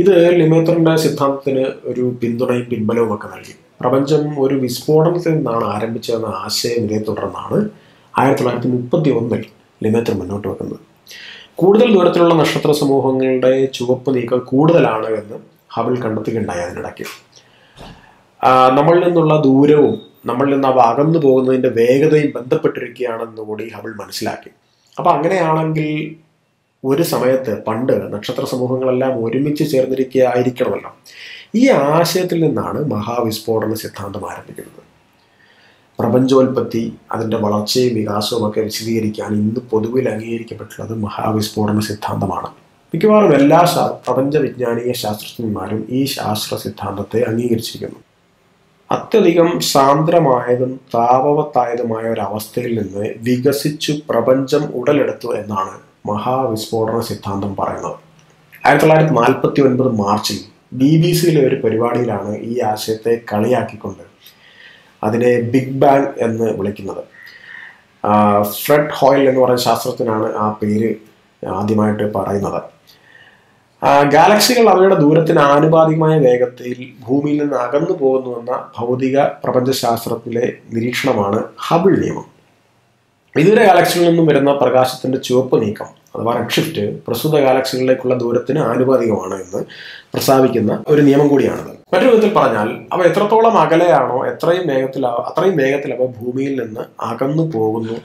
ഇത് ലിമേത്രന്റെ സിദ്ധാന്തത്തിന് ഒരു പിന്തുണയും പിൻബലവും ഒക്കെ നൽകി. പ്രപഞ്ചം ഒരു വിസ്ഫോടനത്തിൽ നിന്നാണ് ആരംഭിച്ചതെന്ന ആശയം ഇതേ തുടർന്നാണ് ആയിരത്തി തൊള്ളായിരത്തി മുപ്പത്തി ഒന്നിൽ ലിമേത്തർ മുന്നോട്ട് വെക്കുന്നത്. കൂടുതൽ ദൂരത്തിലുള്ള നക്ഷത്ര സമൂഹങ്ങളുടെ ചുവപ്പ് നീക്കം കൂടുതലാണ് എന്ന് ഹബിൾ കണ്ടെത്തുകയുണ്ടായി അതിനിടയ്ക്ക്. നമ്മളിൽ നിന്നുള്ള ദൂരവും നമ്മളിൽ നിന്ന് അവ അകന്നു പോകുന്നതിന്റെ വേഗതയും ബന്ധപ്പെട്ടിരിക്കുകയാണെന്ന് കൂടി ഹബിൾ മനസ്സിലാക്കി. അപ്പം അങ്ങനെയാണെങ്കിൽ ഒരു സമയത്ത് പണ്ട് നക്ഷത്ര സമൂഹങ്ങളെല്ലാം ഒരുമിച്ച് ചേർന്നിരിക്കുക ആയിരിക്കണമല്ലോ. ഈ ആശയത്തിൽ നിന്നാണ് മഹാവിസ്ഫോടന സിദ്ധാന്തം ആരംഭിക്കുന്നത്. പ്രപഞ്ചോൽപത്തി അതിന്റെ വളർച്ചയും വികാസവും ഒക്കെ വിശദീകരിക്കാൻ ഇന്ന് പൊതുവിൽ അംഗീകരിക്കപ്പെട്ടുള്ളത് മഹാവിസ്ഫോടന സിദ്ധാന്തമാണ്. മിക്കവാറും എല്ലാ പ്രപഞ്ച വിജ്ഞാനീയ ശാസ്ത്രജ്ഞന്മാരും ഈ ശാസ്ത്ര സിദ്ധാന്തത്തെ അംഗീകരിച്ചിരിക്കുന്നു. അത്യധികം സാന്ദ്രമായതും താപവത്തായതുമായ ഒരവസ്ഥയിൽ നിന്ന് വികസിച്ചു പ്രപഞ്ചം ഉടലെടുത്തു എന്നാണ് മഹാവിസ്ഫോടന സിദ്ധാന്തം പറയുന്നത്. ആയിരത്തി തൊള്ളായിരത്തി നാൽപ്പത്തി ഒൻപത് മാർച്ചിൽ ബി ബി സിയിലെ ഒരു പരിപാടിയിലാണ് ഈ ആശയത്തെ കളിയാക്കിക്കൊണ്ട് അതിനെ ബിഗ് ബാങ് എന്ന് വിളിക്കുന്നത്. ഫ്രെഡ് ഹോയിൽ എന്ന് പറയുന്ന ശാസ്ത്രജ്ഞനാണ് ആ പേര് ആദ്യമായിട്ട് പറയുന്നത്. ഗാലക്സികൾ അവയുടെ ദൂരത്തിന് ആനുപാതികമായ വേഗത്തിൽ ഭൂമിയിൽ നിന്ന് അകന്നു പോകുന്നുവെന്ന ഭൗതിക പ്രപഞ്ചശാസ്ത്രത്തിലെ നിരീക്ഷണമാണ് ഹബിൾ നിയമം. ഇതുവരെ ഗാലക്സികളിൽ നിന്നും വരുന്ന പ്രകാശത്തിന്റെ ചുവപ്പ് നീക്കം അഥവാ റെഡ് ഷിഫ്റ്റ് പ്രസ്തുത ഗാലക്സികളിലേക്കുള്ള ദൂരത്തിന് ആനുപാതികമാണ് എന്ന് പ്രസ്താവിക്കുന്ന ഒരു നിയമം കൂടിയാണത്. മറ്റൊരു വിധത്തിൽ പറഞ്ഞാൽ അവ എത്രത്തോളം അകലെയാണോ എത്രയും വേഗത്തിൽ അത്രയും വേഗത്തിൽ അവ ഭൂമിയിൽ നിന്ന് അകന്നു പോകുന്നു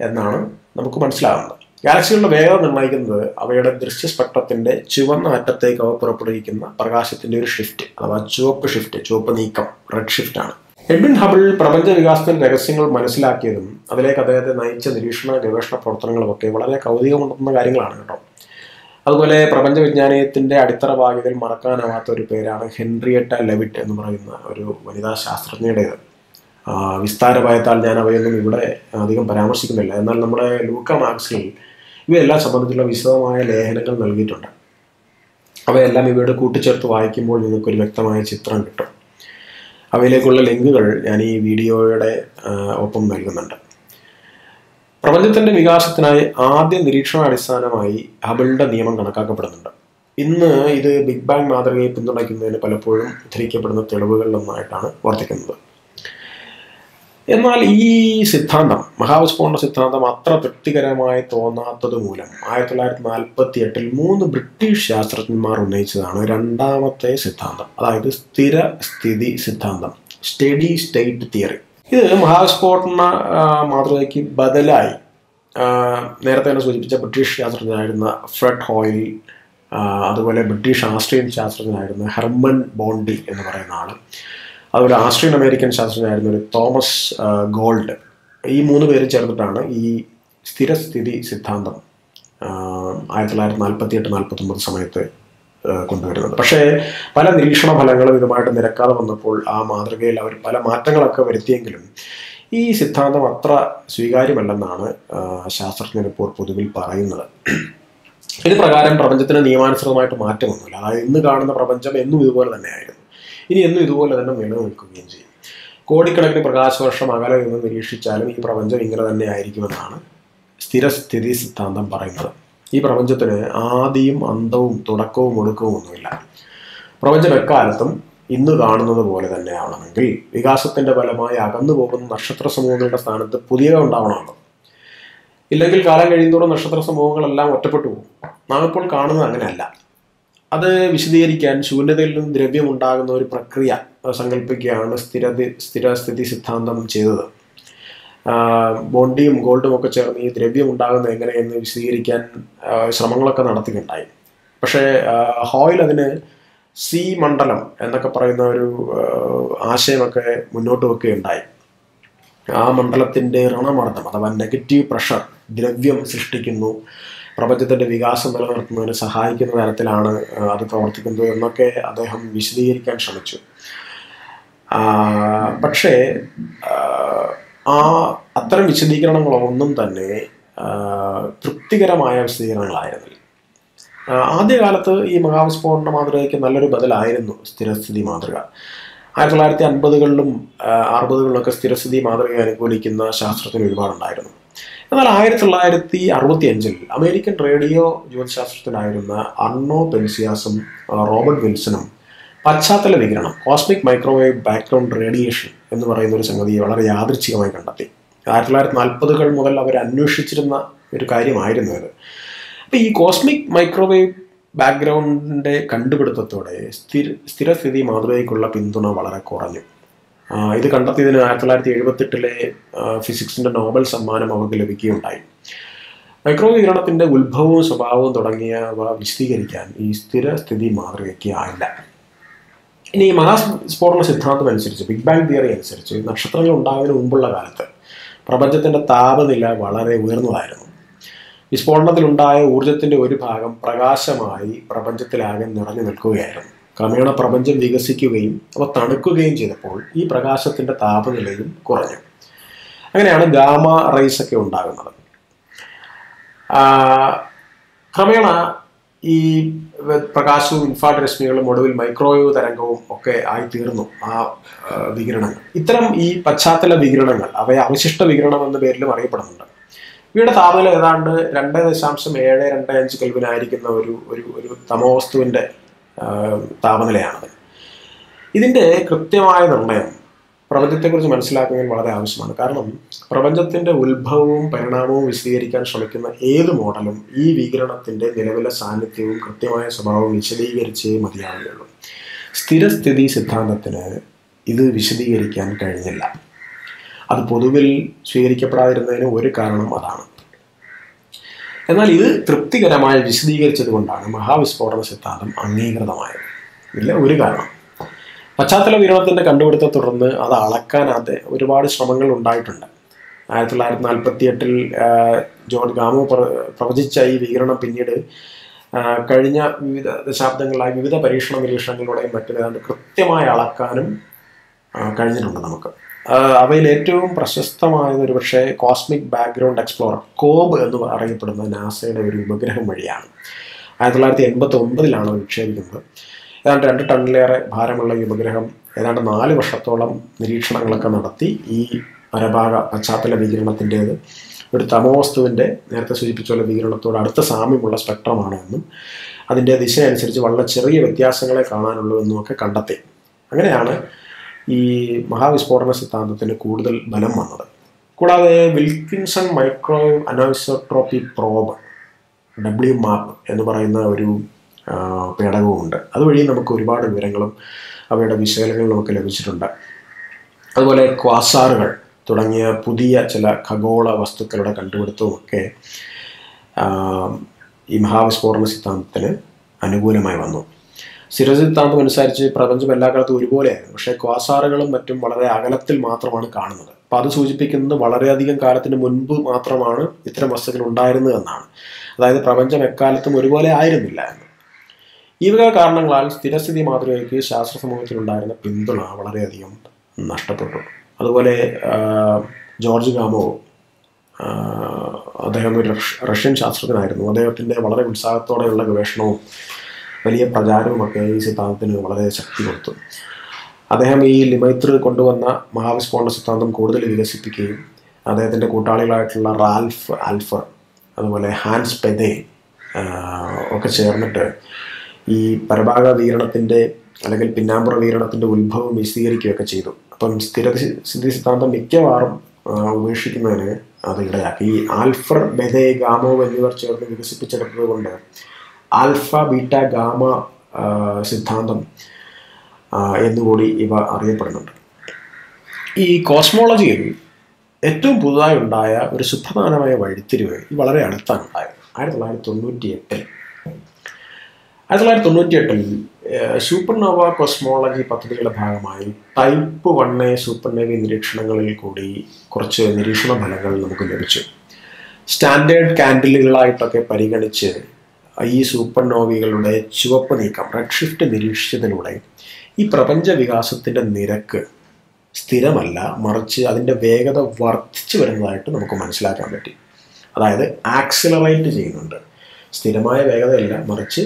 എന്നാണ് നമുക്ക് മനസ്സിലാകുന്നത് ഗാലക്സികളുടെ വേഗത നിർണയിക്കുന്നത് അവയുടെ ദൃശ്യ സ്പെക്ട്രത്തിന്റെ ചുവന്ന അറ്റത്തേക്ക് അവ പുറപ്പെടുവിക്കുന്ന പ്രകാശത്തിന്റെ ഒരു ഷിഫ്റ്റ് അഥവാ ചുവപ്പ് ഷിഫ്റ്റ് ചുവപ്പ് നീക്കം റെഡ് ഷിഫ്റ്റ് ആണ്. എഡ്വിൻ ഹബിൾ പ്രപഞ്ച വികാസത്തിന്റെ രഹസ്യങ്ങൾ മനസ്സിലാക്കിയതും അതിലേക്ക് അദ്ദേഹത്തെ നയിച്ച നിരീക്ഷണ ഗവേഷണ പ്രവർത്തനങ്ങളുമൊക്കെ വളരെ കൗതുകമുണ്ടെന്ന കാര്യങ്ങളാണ് കേട്ടോ. അതുപോലെ പ്രപഞ്ച വിജ്ഞാനത്തിന്റെ അടിത്തറ ഭാഗ്യത്തിൽ മറക്കാനാവാത്ത ഒരു പേരാണ് ഹെൻറിയറ്റ ലെവിറ്റ് എന്ന് പറയുന്ന ഒരു വനിതാ ശാസ്ത്രജ്ഞയുടേത്. വിസ്താരഭയത്താൽ ഞാൻ അവയൊന്നും ഇവിടെ അധികം പരാമർശിക്കുന്നില്ല. എന്നാൽ നമ്മുടെ ലൂക്ക മാർക്സിൽ ഇവയെല്ലാം സംബന്ധിച്ചുള്ള വിശദമായ ലേഖനങ്ങൾ നൽകിയിട്ടുണ്ട്. അവയെല്ലാം ഇവയുടെ കൂട്ടിച്ചേർത്ത് വായിക്കുമ്പോൾ നിങ്ങൾക്കൊരു വ്യക്തമായ ചിത്രം കിട്ടും. അവയിലേക്കുള്ള ലിങ്കുകൾ ഞാൻ ഈ വീഡിയോയുടെ ഒപ്പം നൽകുന്നുണ്ട്. പ്രപഞ്ചത്തിന്റെ വികാസത്തിനായി ആദ്യ നിരീക്ഷണാടിസ്ഥാനമായി ഹബിളിന്റെ നിയമം കണക്കാക്കപ്പെടുന്നുണ്ട്. ഇന്ന് ഇത് ബിഗ് ബാങ് മാതൃകയെ പിന്തുണയ്ക്കുന്നതിന് പലപ്പോഴും ഉദ്ധരിക്കപ്പെടുന്ന തെളിവുകളിലൊന്നായിട്ടാണ് വർത്തിക്കുന്നത്. എന്നാൽ ഈ സിദ്ധാന്തം മഹാവിസ്ഫോടന സിദ്ധാന്തം അത്ര തൃപ്തികരമായി തോന്നാത്തത് മൂലം ആയിരത്തി തൊള്ളായിരത്തി നാൽപ്പത്തി എട്ടിൽ മൂന്ന് ബ്രിട്ടീഷ് ശാസ്ത്രജ്ഞന്മാർ ഉന്നയിച്ചതാണ് രണ്ടാമത്തെ സിദ്ധാന്തം അതായത് സ്ഥിര സ്ഥിതി സിദ്ധാന്തം സ്റ്റഡി സ്റ്റേറ്റ് തിയറി. ഇത് മഹാവിസ്ഫോടന മാതൃകയ്ക്ക് ബദലായി. നേരത്തെ തന്നെ സൂചിപ്പിച്ച ബ്രിട്ടീഷ് ശാസ്ത്രജ്ഞനായിരുന്ന ഫ്രെഡ് ഹോയിൽ അതുപോലെ ബ്രിട്ടീഷ് ആസ്ട്രിയൻ ശാസ്ത്രജ്ഞനായിരുന്ന ഹെർമൻ ബോണ്ടി എന്ന് പറയുന്ന ആൾ. അതുപോലെ ആസ്ട്രിയൻ അമേരിക്കൻ ശാസ്ത്രജ്ഞനായിരുന്ന ഒരു തോമസ് ഗോൾഡ് ഈ മൂന്ന് പേരും ചേർന്നിട്ടാണ് ഈ സ്ഥിരസ്ഥിതി സിദ്ധാന്തം ആയിരത്തി തൊള്ളായിരത്തി നാൽപ്പത്തി എട്ട് നാൽപ്പത്തി ഒമ്പത് സമയത്ത് കൊണ്ടുവരുന്നത്. പക്ഷേ പല നിരീക്ഷണ ഫലങ്ങളും ഇതുമായിട്ട് നിരക്കാതെ വന്നപ്പോൾ ആ മാതൃകയിൽ അവർ പല മാറ്റങ്ങളൊക്കെ വരുത്തിയെങ്കിലും ഈ സിദ്ധാന്തം അത്ര സ്വീകാര്യമല്ലെന്നാണ് ഇപ്പോൾ പൊതുവിൽ പറയുന്നത്. ഇത് പ്രകാരം പ്രപഞ്ചത്തിന് നിയമാനുസൃതമായിട്ട് മാറ്റമൊന്നുമില്ല. അതായത് ഇന്ന് കാണുന്ന പ്രപഞ്ചം എന്നും ഇതുപോലെ തന്നെയായിരുന്നു. ഇനി എന്നും ഇതുപോലെ തന്നെ നിലനിൽക്കുകയും ചെയ്യും. കോടിക്കണക്കിന് പ്രകാശവർഷം അകലെ നിന്ന് നിരീക്ഷിച്ചാലും ഈ പ്രപഞ്ചം ഇങ്ങനെ തന്നെ ആയിരിക്കുമെന്നാണ് സ്ഥിരസ്ഥിതി സിദ്ധാന്തം പറയുന്നത്. ഈ പ്രപഞ്ചത്തിന് ആദിയും അന്തവും തുടക്കവും ഒടുക്കവും ഒന്നുമില്ല. പ്രപഞ്ചം എക്കാലത്തും ഇന്ന് കാണുന്നത് പോലെ തന്നെ ആവണമെങ്കിൽ വികാസത്തിന്റെ ഫലമായി അകന്നു പോകുന്ന നക്ഷത്ര സമൂഹങ്ങളുടെ സ്ഥാനത്ത് പുതിയവ ഉണ്ടാവണമല്ലോ. ഇല്ലെങ്കിൽ കാലം കഴിയുന്നതോടെ നക്ഷത്ര സമൂഹങ്ങളെല്ലാം ഒറ്റപ്പെട്ടു നാം ഇപ്പോൾ കാണുന്നത് അങ്ങനെയല്ല. അത് വിശദീകരിക്കാൻ ശൂന്യതയിൽ നിന്ന് ദ്രവ്യം ഉണ്ടാകുന്ന ഒരു പ്രക്രിയ സങ്കല്പിക്കുകയാണ് സ്ഥിരതി സ്ഥിരസ്ഥിതി സിദ്ധാന്തം ചെയ്തത്. ബോണ്ടിയും ഗോൾഡും ഒക്കെ ചേർന്ന് ഈ ദ്രവ്യം ഉണ്ടാകുന്നത് എങ്ങനെയെന്ന് വിശദീകരിക്കാൻ ശ്രമങ്ങളൊക്കെ നടത്തുകയുണ്ടായി. പക്ഷേ ഹോയിൽ അതിന് സി മണ്ഡലം എന്നൊക്കെ പറയുന്ന ഒരു ആശയമൊക്കെ മുന്നോട്ട് വെക്കുകയുണ്ടായി. ആ മണ്ഡലത്തിന്റെ ഋണമർദ്ദം അഥവാ നെഗറ്റീവ് പ്രഷർ ദ്രവ്യം സൃഷ്ടിക്കുന്നു. പ്രപഞ്ചത്തിന്റെ വികാസം നിലനിർത്തുന്നതിന് സഹായിക്കുന്ന തരത്തിലാണ് അത് പ്രവർത്തിക്കുന്നത് എന്നൊക്കെ അദ്ദേഹം വിശദീകരിക്കാൻ ശ്രമിച്ചു. പക്ഷേ ആ, അത്തരം വിശദീകരണങ്ങളൊന്നും തന്നെ തൃപ്തികരമായ വിശദീകരണങ്ങളായിരുന്നില്ല. ആദ്യകാലത്ത് ഈ മഹാവിസ്ഫോടന മാതൃകയ്ക്ക് നല്ലൊരു ബദലായിരുന്നു സ്ഥിരസ്ഥിതി മാതൃക. ആയിരത്തി തൊള്ളായിരത്തി അൻപതുകളിലും അറുപതുകളിലൊക്കെ സ്ഥിരസ്ഥിതി മാതൃകയെ അനുകൂലിക്കുന്ന ശാസ്ത്രത്തിന് ഒരുപാടുണ്ടായിരുന്നു. എന്നാൽ ആയിരത്തി തൊള്ളായിരത്തി അറുപത്തി അഞ്ചിൽ അമേരിക്കൻ റേഡിയോ ജ്യോതിശാസ്ത്രജ്ഞനായിരുന്ന അർണോ പെൻസിയാസും റോബർട്ട് വിൽസണും പശ്ചാത്തല വികിരണം കോസ്മിക് മൈക്രോവേവ് ബാക്ക്ഗ്രൗണ്ട് റേഡിയേഷൻ എന്ന് പറയുന്ന ഒരു സംഗതി വളരെ യാദൃച്ഛികമായി കണ്ടെത്തി. ആയിരത്തി തൊള്ളായിരത്തി നാൽപ്പതുകൾ മുതൽ അവർ അന്വേഷിച്ചിരുന്ന ഒരു കാര്യമായിരുന്നു ഇത് അപ്പം ഈ കോസ്മിക് മൈക്രോവേവ് ബാക്ക്ഗ്രൗണ്ടിന്റെ കണ്ടുപിടുത്തത്തോടെ സ്ഥിര സ്ഥിരസ്ഥിതി മാതൃകയ്ക്കുള്ള പിന്തുണ വളരെ കുറഞ്ഞു. ഇത് കണ്ടെത്തിയതിന് ആയിരത്തി തൊള്ളായിരത്തി എഴുപത്തെട്ടിലെ ഫിസിക്സിന്റെ നോബൽ സമ്മാനം അവർക്ക് ലഭിക്കുകയുണ്ടായി. മൈക്രോ വികിരണത്തിന്റെ ഉത്ഭവവും സ്വഭാവവും തുടങ്ങിയവ വിശദീകരിക്കാൻ ഈ സ്ഥിരസ്ഥിതി മാതൃകയ്ക്ക് ആയില്ല. ഇനി ഈ മഹാസ്ഫോടന സിദ്ധാന്തം അനുസരിച്ച് ബിഗ് ബാങ് തിയറി അനുസരിച്ച് നക്ഷത്രങ്ങൾ ഉണ്ടാകുന്നതിന് മുമ്പുള്ള കാലത്ത് പ്രപഞ്ചത്തിന്റെ താപനില വളരെ ഉയർന്നതായിരുന്നു. വിസ്ഫോടനത്തിലുണ്ടായ ഊർജത്തിന്റെ ഒരു ഭാഗം പ്രകാശമായി പ്രപഞ്ചത്തിലാകെ നിറഞ്ഞു നിൽക്കുകയായിരുന്നു. ക്രമേണ പ്രപഞ്ചം വികസിക്കുകയും അവ തണുക്കുകയും ചെയ്തപ്പോൾ ഈ പ്രകാശത്തിന്റെ താപനിലയും കുറഞ്ഞു. അങ്ങനെയാണ് ഗാമ റൈസ് ഒക്കെ ഉണ്ടാകുന്നത്. ക്രമേണ ഈ പ്രകാശവും ഇൻഫ്രാഡ് രശ്മികളും ഒടുവിൽ മൈക്രോവേവ് തരംഗവും ഒക്കെ ആയി തീർന്നു ആ വികിരണങ്ങൾ. ഇത്തരം ഈ പശ്ചാത്തല വികിരണങ്ങൾ അവയെ അവശിഷ്ട വികിരണം എന്ന പേരിലും അറിയപ്പെടുന്നുണ്ട്. ഇവയുടെ താപനില ഏതാണ്ട് രണ്ട് ദശാംശം ഏഴ് രണ്ട് അഞ്ച് കെൽവിനായിരിക്കുന്ന ഒരു ഒരു ഒരു തമോവസ്തുവിന്റെ ആ, താപനിലയാണത് ഇതിന്റെ കൃത്യമായ നിർണയം പ്രപഞ്ചത്തെക്കുറിച്ച് മനസ്സിലാക്കുന്നതിന് വളരെ ആവശ്യമാണ്. കാരണം പ്രപഞ്ചത്തിന്റെ ഉത്ഭവവും പരിണാമവും വിശദീകരിക്കാൻ ശ്രമിക്കുന്ന ഏത് മോഡലും ഈ വികിരണത്തിന്റെ നിലവിലെ സാന്നിധ്യവും കൃത്യമായ സ്വഭാവവും വിശദീകരിച്ചേ മതിയാവുകയുള്ളൂ. സ്ഥിരസ്ഥിതി സിദ്ധാന്തത്തിന് ഇത് വിശദീകരിക്കാൻ കഴിഞ്ഞില്ല. അത് പൊതുവിൽ സ്വീകരിക്കപ്പെടാതിരുന്നതിന് ഒരു കാരണം അതാണ്. എന്നാൽ ഇത് തൃപ്തികരമായി വിശദീകരിച്ചത് കൊണ്ടാണ് മഹാവിസ്ഫോടന സിദ്ധാന്തം അംഗീകൃതമായത്. ഇല്ല ഒരു കാരണം. പശ്ചാത്തല വിരോധത്തിന്റെ കണ്ടുപിടുത്തത്തെ തുടർന്ന് അത് അളക്കാൻ അത് ഒരുപാട് ശ്രമങ്ങൾ ഉണ്ടായിട്ടുണ്ട്. ആയിരത്തി തൊള്ളായിരത്തി നാൽപ്പത്തി എട്ടിൽ ജോർജ് ഗാമു പ്ര- പ്രവചിച്ച ഈ വികിരണം പിന്നീട് കഴിഞ്ഞ വിവിധ ദശാബ്ദങ്ങളായി വിവിധ പരീക്ഷണ നിരീക്ഷണങ്ങളിലൂടെയും മറ്റും ഏതാണ്ട് കൃത്യമായി അളക്കാനും കഴിഞ്ഞിട്ടുണ്ട് നമുക്ക്. അവയിൽ ഏറ്റവും പ്രശസ്തമായത് ഒരുപക്ഷെ കോസ്മിക് ബാക്ക്ഗ്രൗണ്ട് എക്സ്പ്ലോറർ കോബ് എന്ന് അറിയപ്പെടുന്ന നാസയുടെ ഒരു ഉപഗ്രഹം വഴിയാണ്. ആയിരത്തി തൊള്ളായിരത്തി എൺപത്തി ഒമ്പതിലാണ് അത് വിക്ഷേപിക്കുന്നത്. ഏതാണ്ട് രണ്ട് ടണ്ണിലേറെ ഭാരമുള്ള ഈ ഉപഗ്രഹം ഏതാണ്ട് നാല് വർഷത്തോളം നിരീക്ഷണങ്ങളൊക്കെ നടത്തി ഈ പരഭാഗ പശ്ചാത്തല വികിരണത്തിന്റേത് ഒരു തമോ വസ്തുവിന്റെ നേരത്തെ സൂചിപ്പിച്ച പോലെ വികിരണത്തോട് അടുത്ത സാമ്യമുള്ള സ്പെക്ട്രമാണ് എന്നും അതിന്റെ ദിശ അനുസരിച്ച് വളരെ ചെറിയ വ്യത്യാസങ്ങളെ കാണാനുള്ളൂ എന്നും ഒക്കെ കണ്ടെത്തി. അങ്ങനെയാണ് ഈ മഹാവിസ്ഫോടന സിദ്ധാന്തത്തിന് കൂടുതൽ ബലം വന്നത്. കൂടാതെ Wilkinson microwave anisotropy probe W MAP എന്ന് പറയുന്ന ഒരു പേടകവുമുണ്ട്. അതുവഴി നമുക്ക് ഒരുപാട് വിവരങ്ങളും അവയുടെ വിശകലനങ്ങളും ഒക്കെ ലഭിച്ചിട്ടുണ്ട്. അതുപോലെ ക്വാസാറുകൾ തുടങ്ങിയ പുതിയ ചില ഖഗോള വസ്തുക്കളുടെ കണ്ടുപിടുത്തവുമൊക്കെ ഈ മഹാവിസ്ഫോടന സിദ്ധാന്തത്തിന് അനുകൂലമായി വന്നു. സ്ഥിരസിദ്ധാന്തം അനുസരിച്ച് പ്രപഞ്ചം എല്ലാ കാലത്തും ഒരുപോലെയായിരുന്നു. പക്ഷേ ക്വാസാറുകളും മറ്റും വളരെ അകലത്തിൽ മാത്രമാണ് കാണുന്നത്. അപ്പോൾ അത് സൂചിപ്പിക്കുന്നത് വളരെയധികം കാലത്തിന് മുൻപ് മാത്രമാണ് ഇത്തരം വസ്തുക്കൾ ഉണ്ടായിരുന്നത് എന്നാണ്. അതായത് പ്രപഞ്ചം എക്കാലത്തും ഒരുപോലെ ആയിരുന്നില്ല എന്ന്. ഈ വക കാരണങ്ങളാൽ സ്ഥിരസ്ഥിതി മാതൃകയ്ക്ക് ശാസ്ത്ര സമൂഹത്തിലുണ്ടായിരുന്ന പിന്തുണ വളരെയധികം നഷ്ടപ്പെട്ടു. അതുപോലെ ജോർജ് ഗാമോ അദ്ദേഹം ഒരു റഷ്യൻ ശാസ്ത്രജ്ഞനായിരുന്നു. അദ്ദേഹത്തിന്റെ വളരെ ഉത്സാഹത്തോടെയുള്ള ഗവേഷണവും വലിയ പ്രചാരവുമൊക്കെ ഈ സിദ്ധാന്തത്തിന് വളരെ ശക്തി കൊടുത്തു. അദ്ദേഹം ഈ ലിമൈത്ര കൊണ്ടുവന്ന മഹാവിസ്ഫോടന സിദ്ധാന്തം കൂടുതൽ വികസിപ്പിക്കുകയും അദ്ദേഹത്തിന്റെ കൂട്ടാളികളായിട്ടുള്ള റാൽഫ് ആൽഫർ അതുപോലെ ഹാൻസ് പെതെ ഒക്കെ ചേർന്നിട്ട് ഈ പരഭാഗ വീരണത്തിന്റെ അല്ലെങ്കിൽ പിന്നാമ്പുറ വീരണത്തിന്റെ ഉത്ഭവം വിശദീകരിക്കുകയൊക്കെ ചെയ്തു. അപ്പം സ്ഥിര സ്ഥിതി സിദ്ധാന്തം മിക്കവാറും ഉപേക്ഷിക്കുന്നതിന് അത് ഇടയാക്കി. ഈ ആൽഫർ ബെതെ ഗാമോ എന്നിവർ ചേർന്ന് വികസിപ്പിച്ചെടുത്തത് കൊണ്ട് ആൽഫ ബീറ്റ ഗാമ സിദ്ധാന്തം എന്നുകൂടി ഇവ അറിയപ്പെടുന്നുണ്ട്. ഈ കോസ്മോളജിയിൽ ഏറ്റവും പുതുതായി ഉണ്ടായ ഒരു സുപ്രധാനമായ വഴിത്തിരിവ് വളരെ അടുത്താണ് ഉണ്ടായത്. ആയിരത്തി തൊള്ളായിരത്തി തൊണ്ണൂറ്റി എട്ടിൽ ആയിരത്തി തൊള്ളായിരത്തി തൊണ്ണൂറ്റി എട്ടിൽ സൂപ്പർനോവ കോസ്മോളജി പദ്ധതിയുടെ ഭാഗമായി ടൈപ്പ് വണ്ണെ സൂപ്പർനേവി നിരീക്ഷണങ്ങളിൽ കൂടി കുറച്ച് നിരീക്ഷണ ഫലങ്ങൾ നമുക്ക് ലഭിച്ചു. സ്റ്റാൻഡേർഡ് കാൻഡിലുകളായിട്ടൊക്കെ പരിഗണിച്ച് ഈ സൂപ്പർനോവികളുടെ ചുവപ്പ് നീക്കം റെഡ് ഷിഫ്റ്റ് നിരീക്ഷിച്ചതിലൂടെ ഈ പ്രപഞ്ച വികാസത്തിന്റെ നിരക്ക് സ്ഥിരമല്ല മറിച്ച് അതിന്റെ വേഗത വർദ്ധിച്ചു വരുന്നതായിട്ട് നമുക്ക് മനസ്സിലാക്കാൻ പറ്റി. അതായത് ആക്സിലറേറ്റ് ചെയ്യുന്നുണ്ട്. സ്ഥിരമായ വേഗതയല്ല മറിച്ച്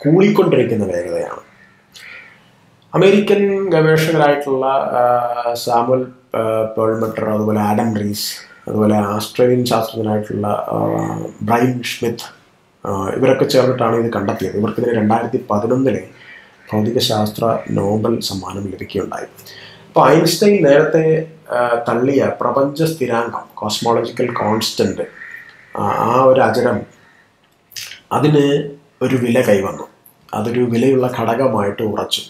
കൂടിക്കൊണ്ടിരിക്കുന്ന വേഗതയാണ്. അമേരിക്കൻ ഗവേഷകരായിട്ടുള്ള സാമുൽ പേൾമെട്ടർ അതുപോലെ ആഡം റീസ് അതുപോലെ ആസ്ട്രേലിയൻ ശാസ്ത്രജ്ഞനായിട്ടുള്ള ബ്രൈൻ ഷ്മിത്ത് ആ, ഇവരൊക്കെ ചേർന്നിട്ടാണ് ഇത് കണ്ടെത്തിയത്. ഇവർക്കിതിന് രണ്ടായിരത്തി പതിനൊന്നിലെ ഭൗതികശാസ്ത്ര നോബൽ സമ്മാനം ലഭിക്കുകയുണ്ടായി. അപ്പോൾ ഐൻസ്റ്റൈൻ നേരത്തെ തള്ളിയ പ്രപഞ്ച സ്ഥിരാംഗം കോസ്മോളജിക്കൽ കോൺസ്റ്റന്റ് ആ ഒരു അചരം അതിന് ഒരു വില കൈവന്നു. അതൊരു വിലയുള്ള ഘടകമായിട്ട് ഉറച്ചു.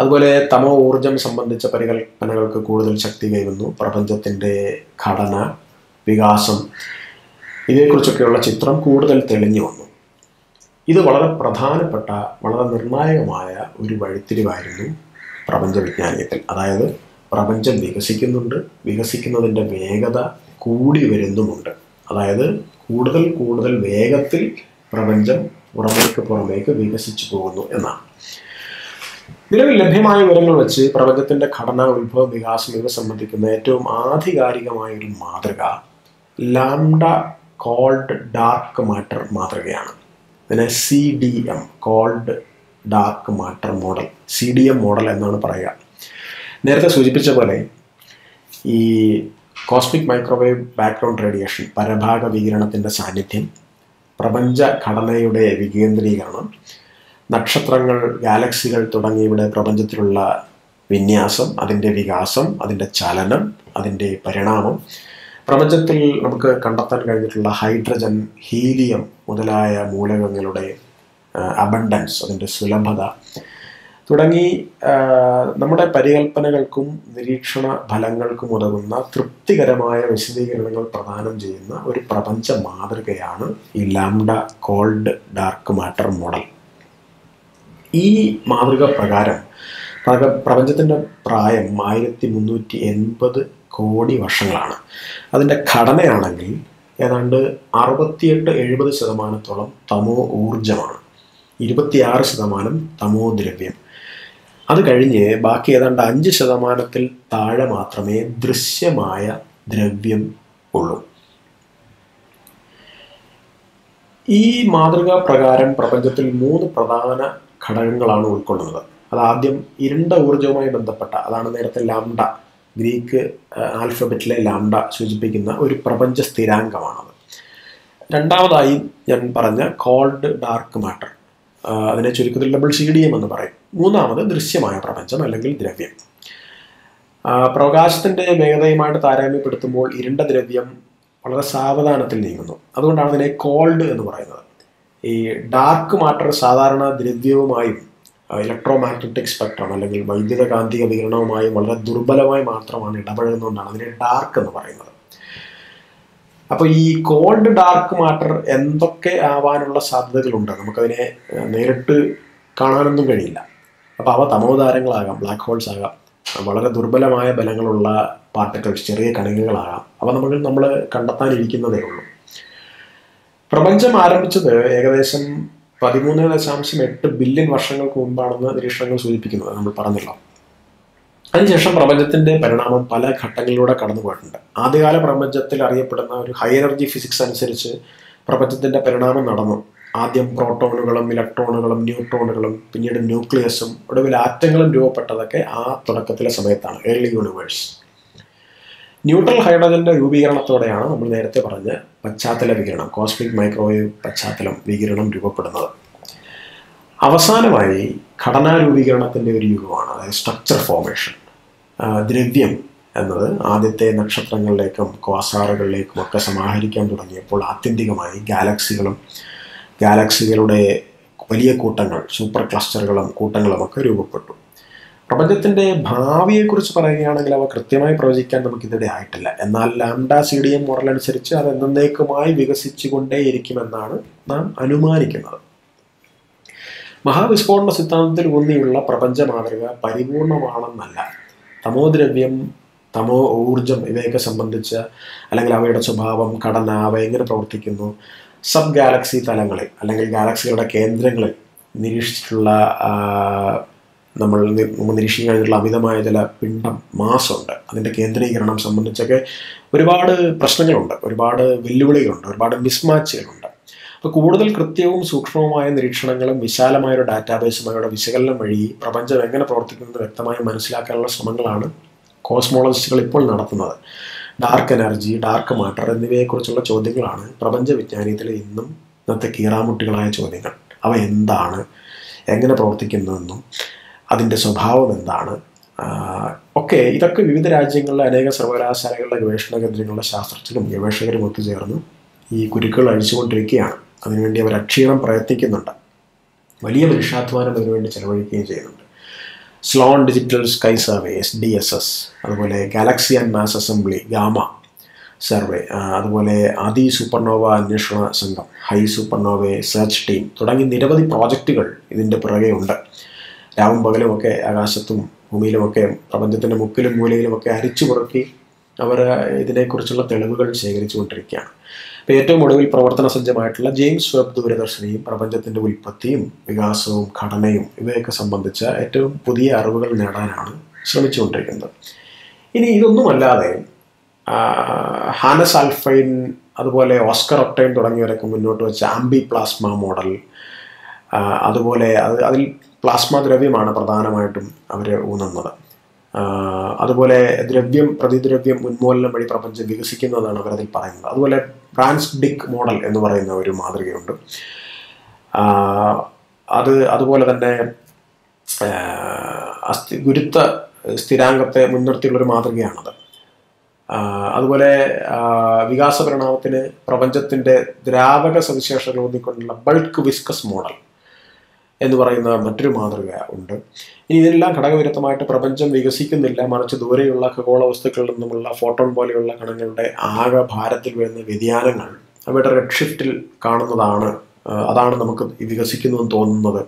അതുപോലെ തമോ ഊർജം സംബന്ധിച്ച പരികൽപ്പനകൾക്ക് കൂടുതൽ ശക്തി കൈവന്നു. പ്രപഞ്ചത്തിന്റെ ഘടന വികാസം ഇതേക്കുറിച്ചൊക്കെയുള്ള ചിത്രം കൂടുതൽ തെളിഞ്ഞു വന്നു. ഇത് വളരെ പ്രധാനപ്പെട്ട വളരെ നിർണായകമായ ഒരു വഴിത്തിരിവായിരുന്നു പ്രപഞ്ചവിജ്ഞാനീയത്തിൽ അതായത് പ്രപഞ്ചം വികസിക്കുന്നുണ്ട് വികസിക്കുന്നതിന്റെ വേഗത കൂടി വരുന്നുമുണ്ട്. അതായത് കൂടുതൽ കൂടുതൽ വേഗത്തിൽ പ്രപഞ്ചം പുറമേക്ക് പുറമേക്ക് വികസിച്ചു പോകുന്നു എന്നാണ്. നിലവിൽ ലഭ്യമായ വിവരങ്ങൾ വെച്ച് പ്രപഞ്ചത്തിന്റെ ഘടന ഉത്ഭവ വികാസം ഇവ സംബന്ധിക്കുന്ന ഏറ്റവും ആധികാരികമായ ഒരു മാതൃക ലാംഡ കോൾഡ് ഡാർക്ക് മാറ്റർ മാതൃകയാണ്. ഇതിനെ C D M cold dark matter model C D M model എന്നാണ് പറയുക. നേരത്തെ സൂചിപ്പിച്ച പോലെ ഈ കോസ്മിക് മൈക്രോവേവ് ബാക്ക്ഗ്രൗണ്ട് റേഡിയേഷൻ പരഭാഗ വികിരണത്തിന്റെ സാന്നിധ്യം പ്രപഞ്ച ഘടനയുടെ വികേന്ദ്രീകരണം നക്ഷത്രങ്ങൾ ഗാലക്സികൾ തുടങ്ങിയവിടെ പ്രപഞ്ചത്തിലുള്ള വിന്യാസം അതിന്റെ വികാസം അതിന്റെ ചലനം അതിന്റെ പരിണാമം പ്രപഞ്ചത്തിൽ നമുക്ക് കണ്ടെത്താൻ കഴിഞ്ഞിട്ടുള്ള ഹൈഡ്രജൻ ഹീലിയം മുതലായ മൂലകങ്ങളുടെ അബണ്ടൻസ് അതിന്റെ സുലഭത തുടങ്ങി നമ്മുടെ പരികൽപ്പനകൾക്കും നിരീക്ഷണ ഫലങ്ങൾക്കും ഉതകുന്ന തൃപ്തികരമായ വിശദീകരണങ്ങൾ പ്രദാനം ചെയ്യുന്ന ഒരു പ്രപഞ്ച മാതൃകയാണ് ഈ lambda cold dark matter model. ഈ മാതൃക പ്രകാരം പ്രക- പ്രപഞ്ചത്തിന്റെ പ്രായം ആയിരത്തി മുന്നൂറ്റി എൺപത് കോടി വർഷങ്ങളാണ്. അതിന്റെ ഘടനയാണെങ്കിൽ ഏതാണ്ട് അറുപത്തിയെട്ട് എഴുപത് ശതമാനത്തോളം തമോ ഊർജമാണ് ഇരുപത്തിയാറ് ശതമാനം തമോ ദ്രവ്യം. അത് കഴിഞ്ഞ് ബാക്കി ഏതാണ്ട് അഞ്ച് ശതമാനത്തിൽ താഴെ മാത്രമേ ദൃശ്യമായ ദ്രവ്യം ഉള്ളൂ. ഈ മാതൃകാ പ്രകാരം പ്രപഞ്ചത്തിൽ മൂന്ന് പ്രധാന ഘടകങ്ങളാണ് ഉൾക്കൊള്ളുന്നത്. അത് ആദ്യം ഇരുണ്ട ഊർജവുമായി ബന്ധപ്പെട്ട അതാണ് നേരത്തെ ലാംഡ. ഗ്രീക്ക് ആൽഫബറ്റിലെ ലാംഡ സൂചിപ്പിക്കുന്ന ഒരു പ്രപഞ്ച സ്ഥിരാങ്കമാണത്. രണ്ടാമതായി ഞാൻ പറഞ്ഞ കോൾഡ് ഡാർക്ക് മാറ്റർ. അതിനെ ചുരുക്കത്തിൽ ഡബിൾ സി ഡി എം എന്ന് പറയും. മൂന്നാമത് ദൃശ്യമായ പ്രപഞ്ചം അല്ലെങ്കിൽ ദ്രവ്യം. പ്രകാശത്തിന്റെ വേഗതയുമായിട്ട് താരതമ്യപ്പെടുത്തുമ്പോൾ ഇരുണ്ട ദ്രവ്യം വളരെ സാവധാനത്തിൽ നീങ്ങുന്നു. അതുകൊണ്ടാണ് അതിനെ കോൾഡ് എന്ന് പറയുന്നത്. ഈ ഡാർക്ക് മാറ്റർ സാധാരണ ദ്രവ്യവുമായും ഇലക്ട്രോ മാഗ്നറ്റിക് സ്പെക്ട്രം അല്ലെങ്കിൽ വൈദ്യുതകാന്തിക വികിരണവുമായും വളരെ ദുർബലമായി മാത്രമാണ് ഇടപഴകുന്നതുകൊണ്ടാണ് അതിനെ ഡാർക്ക് എന്ന് പറയുന്നത്. അപ്പോൾ ഈ കോൾഡ് ഡാർക്ക് മാറ്റർ എന്തൊക്കെ ആവാനുള്ള സാധ്യതകളുണ്ട്? നമുക്കതിനെ നേരിട്ട് കാണാനൊന്നും കഴിയില്ല. അപ്പോൾ അവ തമോതാരങ്ങളാകാം ബ്ലാക്ക് ഹോൾസ് ആകാം വളരെ ദുർബലമായ ബലങ്ങളുള്ള പാർട്ടിക്കിൾസ് ചെറിയ കണികകളാകാം. അവ നമ്മൾ നമ്മൾ കണ്ടെത്താനിരിക്കുന്നതേ ഉള്ളൂ. പ്രപഞ്ചം ആരംഭിച്ചത് ഏകദേശം പതിമൂന്ന് ദശാംശം എട്ട് ബില്യൺ വർഷങ്ങൾക്ക് മുമ്പാണെന്ന് നിരീക്ഷണങ്ങൾ സൂചിപ്പിക്കുന്നത് നമ്മൾ പറഞ്ഞല്ലോ. അതിനുശേഷം പ്രപഞ്ചത്തിന്റെ പരിണാമം പല ഘട്ടങ്ങളിലൂടെ കടന്നു പോയിട്ടുണ്ട് ആദ്യകാല പ്രപഞ്ചത്തിൽ അറിയപ്പെടുന്ന ഒരു ഹൈ എനർജി ഫിസിക്സ് അനുസരിച്ച് പ്രപഞ്ചത്തിന്റെ പരിണാമം നടന്നു. ആദ്യം പ്രോട്ടോണുകളും ഇലക്ട്രോണുകളും ന്യൂട്രോണുകളും പിന്നീട് ന്യൂക്ലിയസും ഒടുവിൽ ആറ്റങ്ങളും രൂപപ്പെട്ടതൊക്കെ ആ തുടക്കത്തിലെ സമയത്താണ് ഏർലി യൂണിവേഴ്സ് ന്യൂട്രൽ ഹൈഡ്രജന്റെ രൂപീകരണത്തോടെയാണ് നമ്മൾ നേരത്തെ പറഞ്ഞ പശ്ചാത്തല വികിരണം കോസ്മിക് മൈക്രോവേവ് പശ്ചാത്തലം വികിരണം രൂപപ്പെടുന്നത്. അവസാനമായി ഘടനാ രൂപീകരണത്തിന്റെ ഒരു യുഗമാണ് അതായത് സ്ട്രക്ചർ ഫോർമേഷൻ ദ്രവ്യം എന്നത് ആദ്യത്തെ നക്ഷത്രങ്ങളിലേക്കും ക്വാസാറുകളിലേക്കും ഒക്കെ സമാഹരിക്കാൻ തുടങ്ങിയപ്പോൾ ആത്യന്തികമായി ഗാലക്സികളും ഗാലക്സികളുടെ വലിയ കൂട്ടങ്ങൾ സൂപ്പർ ക്ലസ്റ്ററുകളും കൂട്ടങ്ങളും ഒക്കെ രൂപപ്പെട്ടു. പ്രപഞ്ചത്തിന്റെ ഭാവിയെക്കുറിച്ച് പറയുകയാണെങ്കിൽ അവ കൃത്യമായി പ്രവചിക്കാൻ നമുക്കിതിടെ ആയിട്ടില്ല. എന്നാൽ lambda C D M model അനുസരിച്ച് അത് എന്നേക്കുമായി വികസിച്ചുകൊണ്ടേയിരിക്കുമെന്നാണ് നാം അനുമാനിക്കുന്നത്. മഹാവിസ്ഫോടന സിദ്ധാന്തത്തിൽ ഊന്നിയുള്ള പ്രപഞ്ച മാതൃക പരിപൂർണമാണെന്നല്ല. തമോദ്രവ്യം തമോ ഊർജം ഇവയൊക്കെ സംബന്ധിച്ച് അല്ലെങ്കിൽ അവയുടെ സ്വഭാവം ഘടന അവ എങ്ങനെ പ്രവർത്തിക്കുന്നു? സബ് ഗാലക്സി തലങ്ങളിൽ അല്ലെങ്കിൽ ഗാലക്സികളുടെ കേന്ദ്രങ്ങളിൽ നിരീക്ഷിച്ചിട്ടുള്ള നമ്മൾ നമ്മൾ നിരീക്ഷിക്കാൻ കഴിഞ്ഞിട്ടുള്ള അമിതമായ ചില പിണ്ഡം മാസമുണ്ട് അതിന്റെ കേന്ദ്രീകരണം സംബന്ധിച്ചൊക്കെ ഒരുപാട് പ്രശ്നങ്ങളുണ്ട്. ഒരുപാട് വെല്ലുവിളികളുണ്ട്. ഒരുപാട് മിസ്മാച്ചുകളുണ്ട് അപ്പോൾ കൂടുതൽ കൃത്യവും സൂക്ഷ്മവുമായ നിരീക്ഷണങ്ങളും വിശാലമായ ഒരു ഡാറ്റാബേസും അവരുടെ വിശകലനം വഴി പ്രപഞ്ചം എങ്ങനെ പ്രവർത്തിക്കുന്നത് വ്യക്തമായി മനസ്സിലാക്കാനുള്ള ശ്രമങ്ങളാണ് കോസ്മോളജിസ്റ്റുകൾ ഇപ്പോൾ നടത്തുന്നത്. ഡാർക്ക് എനർജി ഡാർക്ക് മാറ്റർ എന്നിവയെക്കുറിച്ചുള്ള ചോദ്യങ്ങളാണ് പ്രപഞ്ച വിജ്ഞാനത്തിൽ ഇന്നും ഇന്നത്തെ കീറാമുട്ടികളായ ചോദ്യങ്ങൾ. അവ എന്താണ്? എങ്ങനെ പ്രവർത്തിക്കുന്നുവെന്നും അതിന്റെ സ്വഭാവം എന്താണ്? ഒക്കെ ഇതൊക്കെ വിവിധ രാജ്യങ്ങളിലെ അനേക സർവകലാശാലകളിലെ ഗവേഷണ കേന്ദ്രങ്ങളിലെ ശാസ്ത്രജ്ഞരും ഗവേഷകരും ഒത്തുചേർന്ന് ഈ കുരുക്കൾ അഴിച്ചുകൊണ്ടിരിക്കുകയാണ്. അതിനുവേണ്ടി അവർ അക്ഷീണം പ്രയത്നിക്കുന്നുണ്ട്. വലിയ മനുഷ്യാധ്വാനം അതിനുവേണ്ടി ചെലവഴിക്കുകയും ചെയ്യുന്നുണ്ട്. Sloan digital sky survey S D S S അതുപോലെ galaxy and mass assembly GAMA survey അതുപോലെ അതി സൂപ്പർനോവ അന്വേഷണ സംഘം ഹൈ സൂപ്പർനോവ സെർച്ച് ടീം തുടങ്ങി നിരവധി പ്രോജക്റ്റുകൾ ഇതിന്റെ പുറകെ ഉണ്ട് രാവും പകലുമൊക്കെ ആകാശത്തും ഭൂമിയിലുമൊക്കെ പ്രപഞ്ചത്തിന്റെ മുക്കിലും മൂലയിലുമൊക്കെ അരിച്ചു പുറക്കി അവർ ഇതിനെക്കുറിച്ചുള്ള തെളിവുകൾ ശേഖരിച്ചുകൊണ്ടിരിക്കുകയാണ് അപ്പോൾ ഏറ്റവും ഒടുവിൽ പ്രവർത്തന സജ്ജമായിട്ടുള്ള ജെയിംസ് വെബ് ദൂരദർശിനിയും പ്രപഞ്ചത്തിന്റെ ഉൽപ്പത്തിയും വികാസവും ഘടനയും ഇവയൊക്കെ സംബന്ധിച്ച ഏറ്റവും പുതിയ അറിവുകൾ നേടാനാണ് ശ്രമിച്ചുകൊണ്ടിരിക്കുന്നത്. ഇനി ഇതൊന്നുമല്ലാതെ ഹാനസ് ആൽഫൈൻ അതുപോലെ ഓസ്കർ ഒപ്റ്റൈൻ തുടങ്ങിയവരൊക്കെ മുന്നോട്ട് വെച്ച ആംബി പ്ലാസ്മ മോഡൽ അതുപോലെ അത് അതിൽ പ്ലാസ്മ ദ്രവ്യമാണ് പ്രധാനമായിട്ടും അവർ ഊന്നുന്നത്. അതുപോലെ ദ്രവ്യം പ്രതിദ്രവ്യം ഉന്മൂലനം വഴി പ്രപഞ്ചം വികസിക്കുന്നതാണ് അവരതിൽ പറയുന്നത്. അതുപോലെ ഫ്രാൻസ് ഡിക് മോഡൽ എന്ന് പറയുന്ന ഒരു മാതൃകയുണ്ട്. അത് അതുപോലെ തന്നെ അസ്ഥി ഗുരുത്വ സ്ഥിരാംഗത്തെ മുൻനിർത്തിയുള്ളൊരു മാതൃകയാണത്. അതുപോലെ വികാസപരിണാമത്തിന് വികാസ പരിണാമത്തിന് പ്രപഞ്ചത്തിന്റെ ദ്രാവക സവിശേഷതകൾ ഊന്നിക്കൊണ്ടുള്ള ബൾക്ക് വിസ്കസ് മോഡൽ. എന്ന് പറയുന്ന മറ്റൊരു മാതൃക ഉണ്ട്. ഇനി ഇതെല്ലാം ഘടകവിരുദ്ധമായിട്ട് പ്രപഞ്ചം വികസിക്കുന്നില്ല. മറിച്ച് ദൂരെയുള്ള ഖഗോള വസ്തുക്കളിൽ നിന്നുമുള്ള ഫോട്ടോൺ പോലെയുള്ള കണങ്ങളുടെ ആകെ ഭാരത്തിൽ വരുന്ന വ്യതിയാനങ്ങൾ അവയുടെ റെഡ് ഷിഫ്റ്റിൽ കാണുന്നതാണ്. അതാണ് നമുക്ക് വികസിക്കുന്നതെന്ന് തോന്നുന്നത്.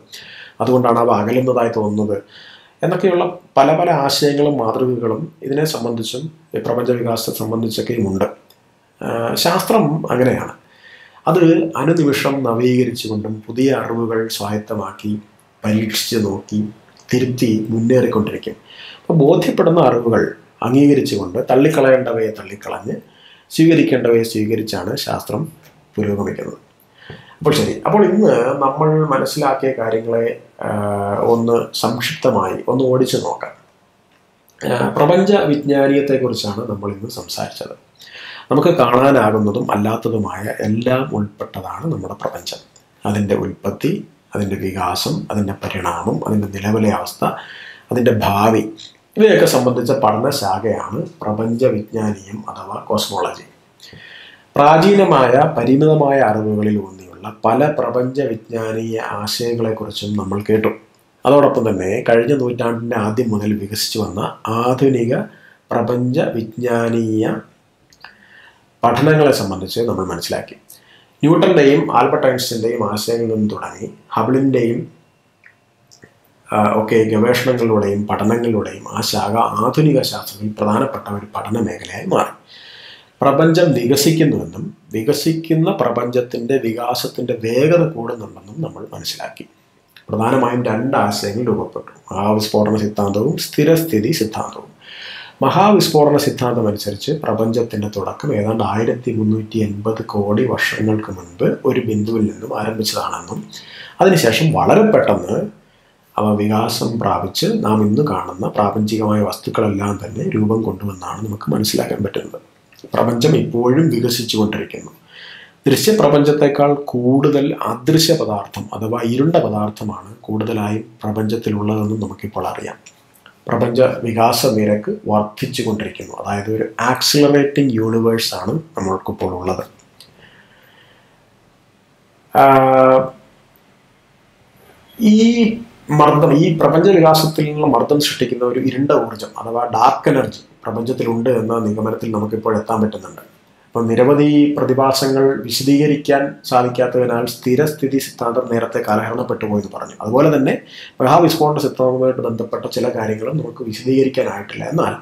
അതുകൊണ്ടാണ് അവ അകലുന്നതായി തോന്നുന്നത്. എന്നൊക്കെയുള്ള പല പല ആശയങ്ങളും മാതൃകകളും ഇതിനെ സംബന്ധിച്ചും പ്രപഞ്ച വികാസത്തെ സംബന്ധിച്ചൊക്കെയും ഉണ്ട്. ശാസ്ത്രം അങ്ങനെയാണ്. അത് അനുനിമിഷം നവീകരിച്ചുകൊണ്ടും പുതിയ അറിവുകൾ സ്വായത്തമാക്കി പരീക്ഷിച്ച് നോക്കി തിരുത്തി മുന്നേറിക്കൊണ്ടിരിക്കും. അപ്പോൾ ബോധ്യപ്പെടുന്ന അറിവുകൾ അംഗീകരിച്ചുകൊണ്ട് തള്ളിക്കളയേണ്ടവയെ തള്ളിക്കളഞ്ഞ് സ്വീകരിക്കേണ്ടവയെ സ്വീകരിച്ചാണ് ശാസ്ത്രം പുരോഗമിക്കുന്നത്. അപ്പോൾ ശരി അപ്പോൾ ഇന്ന് നമ്മൾ മനസ്സിലാക്കിയ കാര്യങ്ങളെ ഒന്ന് സംക്ഷിപ്തമായി ഒന്ന് ഓടിച്ചു നോക്കാം. പ്രപഞ്ച വിജ്ഞാനീയത്തെക്കുറിച്ചാണ് നമ്മൾ ഇന്ന് സംസാരിച്ചത്. നമുക്ക് കാണാനാകുന്നതും അല്ലാത്തതുമായ എല്ലാം ഉൾപ്പെട്ടതാണ് നമ്മുടെ പ്രപഞ്ചം. അതിന്റെ ഉൽപ്പത്തി അതിന്റെ വികാസം അതിന്റെ പരിണാമം അതിന്റെ നിലവിലെ അവസ്ഥ അതിന്റെ ഭാവി ഇവയൊക്കെ സംബന്ധിച്ച പഠനശാഖയാണ് പ്രപഞ്ച വിജ്ഞാനീയം അഥവാ കോസ്മോളജി. പ്രാചീനമായ പരിമിതമായ അറിവുകളിൽ ഊന്നിയുള്ള പല പ്രപഞ്ച വിജ്ഞാനീയ ആശയങ്ങളെക്കുറിച്ചും നമ്മൾ കേട്ടു. അതോടൊപ്പം തന്നെ കഴിഞ്ഞ നൂറ്റാണ്ടിന്റെ ആദ്യം മുതൽ വികസിച്ചു വന്ന ആധുനിക പ്രപഞ്ച വിജ്ഞാനീയ പഠനങ്ങളെ സംബന്ധിച്ച് നമ്മൾ മനസ്സിലാക്കി. ന്യൂട്ടന്റെയും ആൽബർട്ട് ഐൻസ്റ്റീന്റെയും ആശയങ്ങളിൽ നിന്ന് തുടങ്ങി ഹബിളിന്റെയും ഒക്കെ ഗവേഷണങ്ങളിലൂടെയും പഠനങ്ങളിലൂടെയും ആ ശാഖ ആധുനിക ശാസ്ത്രത്തിൽ പ്രധാനപ്പെട്ട ഒരു പഠന മേഖലയായി മാറി. പ്രപഞ്ചം വികസിക്കുന്നുവെന്നും വികസിക്കുന്ന പ്രപഞ്ചത്തിന്റെ വികാസത്തിന്റെ വേഗത കൂടുന്നുണ്ടെന്നും നമ്മൾ മനസ്സിലാക്കി. പ്രധാനമായും രണ്ട് ആശയങ്ങൾ രൂപപ്പെട്ടു. മഹാവിസ്ഫോടന സിദ്ധാന്തവും സ്ഥിരസ്ഥിതി സിദ്ധാന്തവും. മഹാവിസ്ഫോടന സിദ്ധാന്തം അനുസരിച്ച് പ്രപഞ്ചത്തിന്റെ തുടക്കം ഏതാണ്ട് ആയിരത്തി മുന്നൂറ്റി എൺപത് കോടി വർഷങ്ങൾക്ക് മുൻപ് ഒരു ബിന്ദുവിൽ നിന്നും ആരംഭിച്ചതാണെന്നും അതിനുശേഷം വളരെ പെട്ടെന്ന് അവ വികാസം പ്രാപിച്ച് നാം ഇന്ന് കാണുന്ന പ്രാപഞ്ചികമായ വസ്തുക്കളെല്ലാം തന്നെ രൂപം കൊണ്ടുവന്നാണ് നമുക്ക് മനസ്സിലാക്കാൻ പറ്റുന്നത്. പ്രപഞ്ചം ഇപ്പോഴും വികസിച്ചുകൊണ്ടിരിക്കുന്നു ദൃശ്യപ്രപഞ്ചത്തെക്കാൾ കൂടുതൽ അദൃശ്യ പദാർത്ഥം അഥവാ ഇരുണ്ട പദാർത്ഥമാണ് കൂടുതലായും പ്രപഞ്ചത്തിലുള്ളതെന്നും നമുക്കിപ്പോൾ അറിയാം. പ്രപഞ്ച വികാസ നിരക്ക് വർദ്ധിച്ചു കൊണ്ടിരിക്കുന്നു അതായത് ഒരു ആക്സിലറേറ്റിംഗ് യൂണിവേഴ്സ് ആണ് നമ്മൾക്കിപ്പോൾ ഉള്ളത്. ഈ മർദ്ദം ഈ പ്രപഞ്ച വികാസത്തിൽ നിന്നുള്ള മർദ്ദം സൃഷ്ടിക്കുന്ന ഒരു ഇരുണ്ട ഊർജം അഥവാ ഡാർക്ക് എനർജി പ്രപഞ്ചത്തിലുണ്ട് എന്ന നിഗമനത്തിൽ നമുക്കിപ്പോൾ എത്താൻ പറ്റുന്നുണ്ട്. അപ്പം നിരവധി പ്രതിഭാസങ്ങൾ വിശദീകരിക്കാൻ സാധിക്കാത്തതിനാൽ സ്ഥിരസ്ഥിതി സിദ്ധാന്തം നേരത്തെ കാലഹരണപ്പെട്ടു പോയെന്ന് പറഞ്ഞു. അതുപോലെ തന്നെ മഹാവിസ്ഫോടന സിദ്ധാന്തവുമായിട്ട് ബന്ധപ്പെട്ട ചില കാര്യങ്ങളും നമുക്ക് വിശദീകരിക്കാനായിട്ടില്ല. എന്നാൽ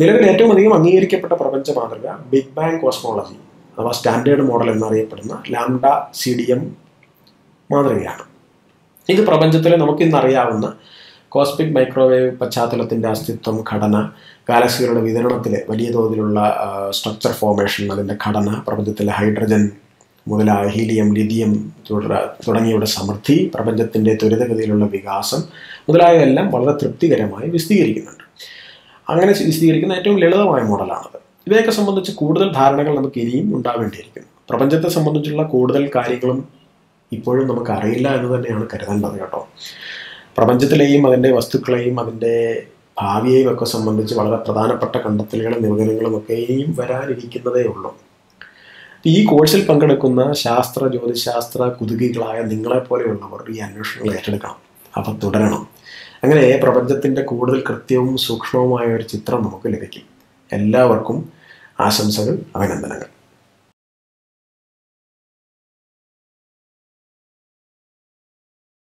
നിലവിൽ ഏറ്റവും അധികം അംഗീകരിക്കപ്പെട്ട പ്രപഞ്ച മാതൃക ബിഗ് ബാങ് കോസ്മോളജി അഥവാ സ്റ്റാൻഡേർഡ് മോഡൽ എന്നറിയപ്പെടുന്ന ലാംഡ സി ഡി എം മാതൃകയാണ്. ഇത് പ്രപഞ്ചത്തിലെ നമുക്കിന്നറിയാവുന്ന കോസ്മിക് മൈക്രോവേവ് പശ്ചാത്തലത്തിന്റെ അസ്തിത്വം ഘടന ഗാലക്സികളുടെ വിതരണത്തിൽ വലിയ തോതിലുള്ള സ്ട്രക്ചർ ഫോർമേഷൻ അതിന്റെ ഘടന പ്രപഞ്ചത്തിലെ ഹൈഡ്രജൻ മുതലായ ഹീലിയം ലിഥിയം തുടങ്ങിയവയുടെ സമൃദ്ധി പ്രപഞ്ചത്തിന്റെ ത്വരിതഗതിയിലുള്ള വികാസം മുതലായവയെല്ലാം വളരെ തൃപ്തികരമായി വിശദീകരിക്കുന്നുണ്ട് അങ്ങനെ വിശദീകരിക്കുന്ന ഏറ്റവും ലളിതമായ മോഡലാണത്. ഇവയൊക്കെ സംബന്ധിച്ച് കൂടുതൽ ധാരണകൾ നമുക്ക് ഇനിയും ഉണ്ടാവേണ്ടിയിരിക്കുന്നു. പ്രപഞ്ചത്തെ സംബന്ധിച്ചുള്ള കൂടുതൽ കാര്യങ്ങളും ഇപ്പോഴും നമുക്ക് അറിയില്ല എന്ന് തന്നെയാണ് കരുതേണ്ടത് കേട്ടോ. പ്രപഞ്ചത്തിലെയും അതിന്റെ വസ്തുക്കളെയും അതിന്റെ ഭാവിയെയും ഒക്കെ സംബന്ധിച്ച് വളരെ പ്രധാനപ്പെട്ട കണ്ടെത്തലുകളും നിഗമനങ്ങളും ഒക്കെയും വരാനിരിക്കുന്നതേ ഉള്ളൂ. ഈ കോഴ്സിൽ പങ്കെടുക്കുന്ന ശാസ്ത്ര ജ്യോതിശാസ്ത്ര കുതുകികളായ നിങ്ങളെപ്പോലെയുള്ളവർ ഈ അന്വേഷണങ്ങൾ ഏറ്റെടുക്കണം. അവ തുടരണം. അങ്ങനെ പ്രപഞ്ചത്തിന്റെ കൂടുതൽ കൃത്യവും സൂക്ഷ്മവുമായ ഒരു ചിത്രം നമുക്ക് ലഭിക്കും. എല്ലാവർക്കും ആശംസകൾ അഭിനന്ദനങ്ങൾ.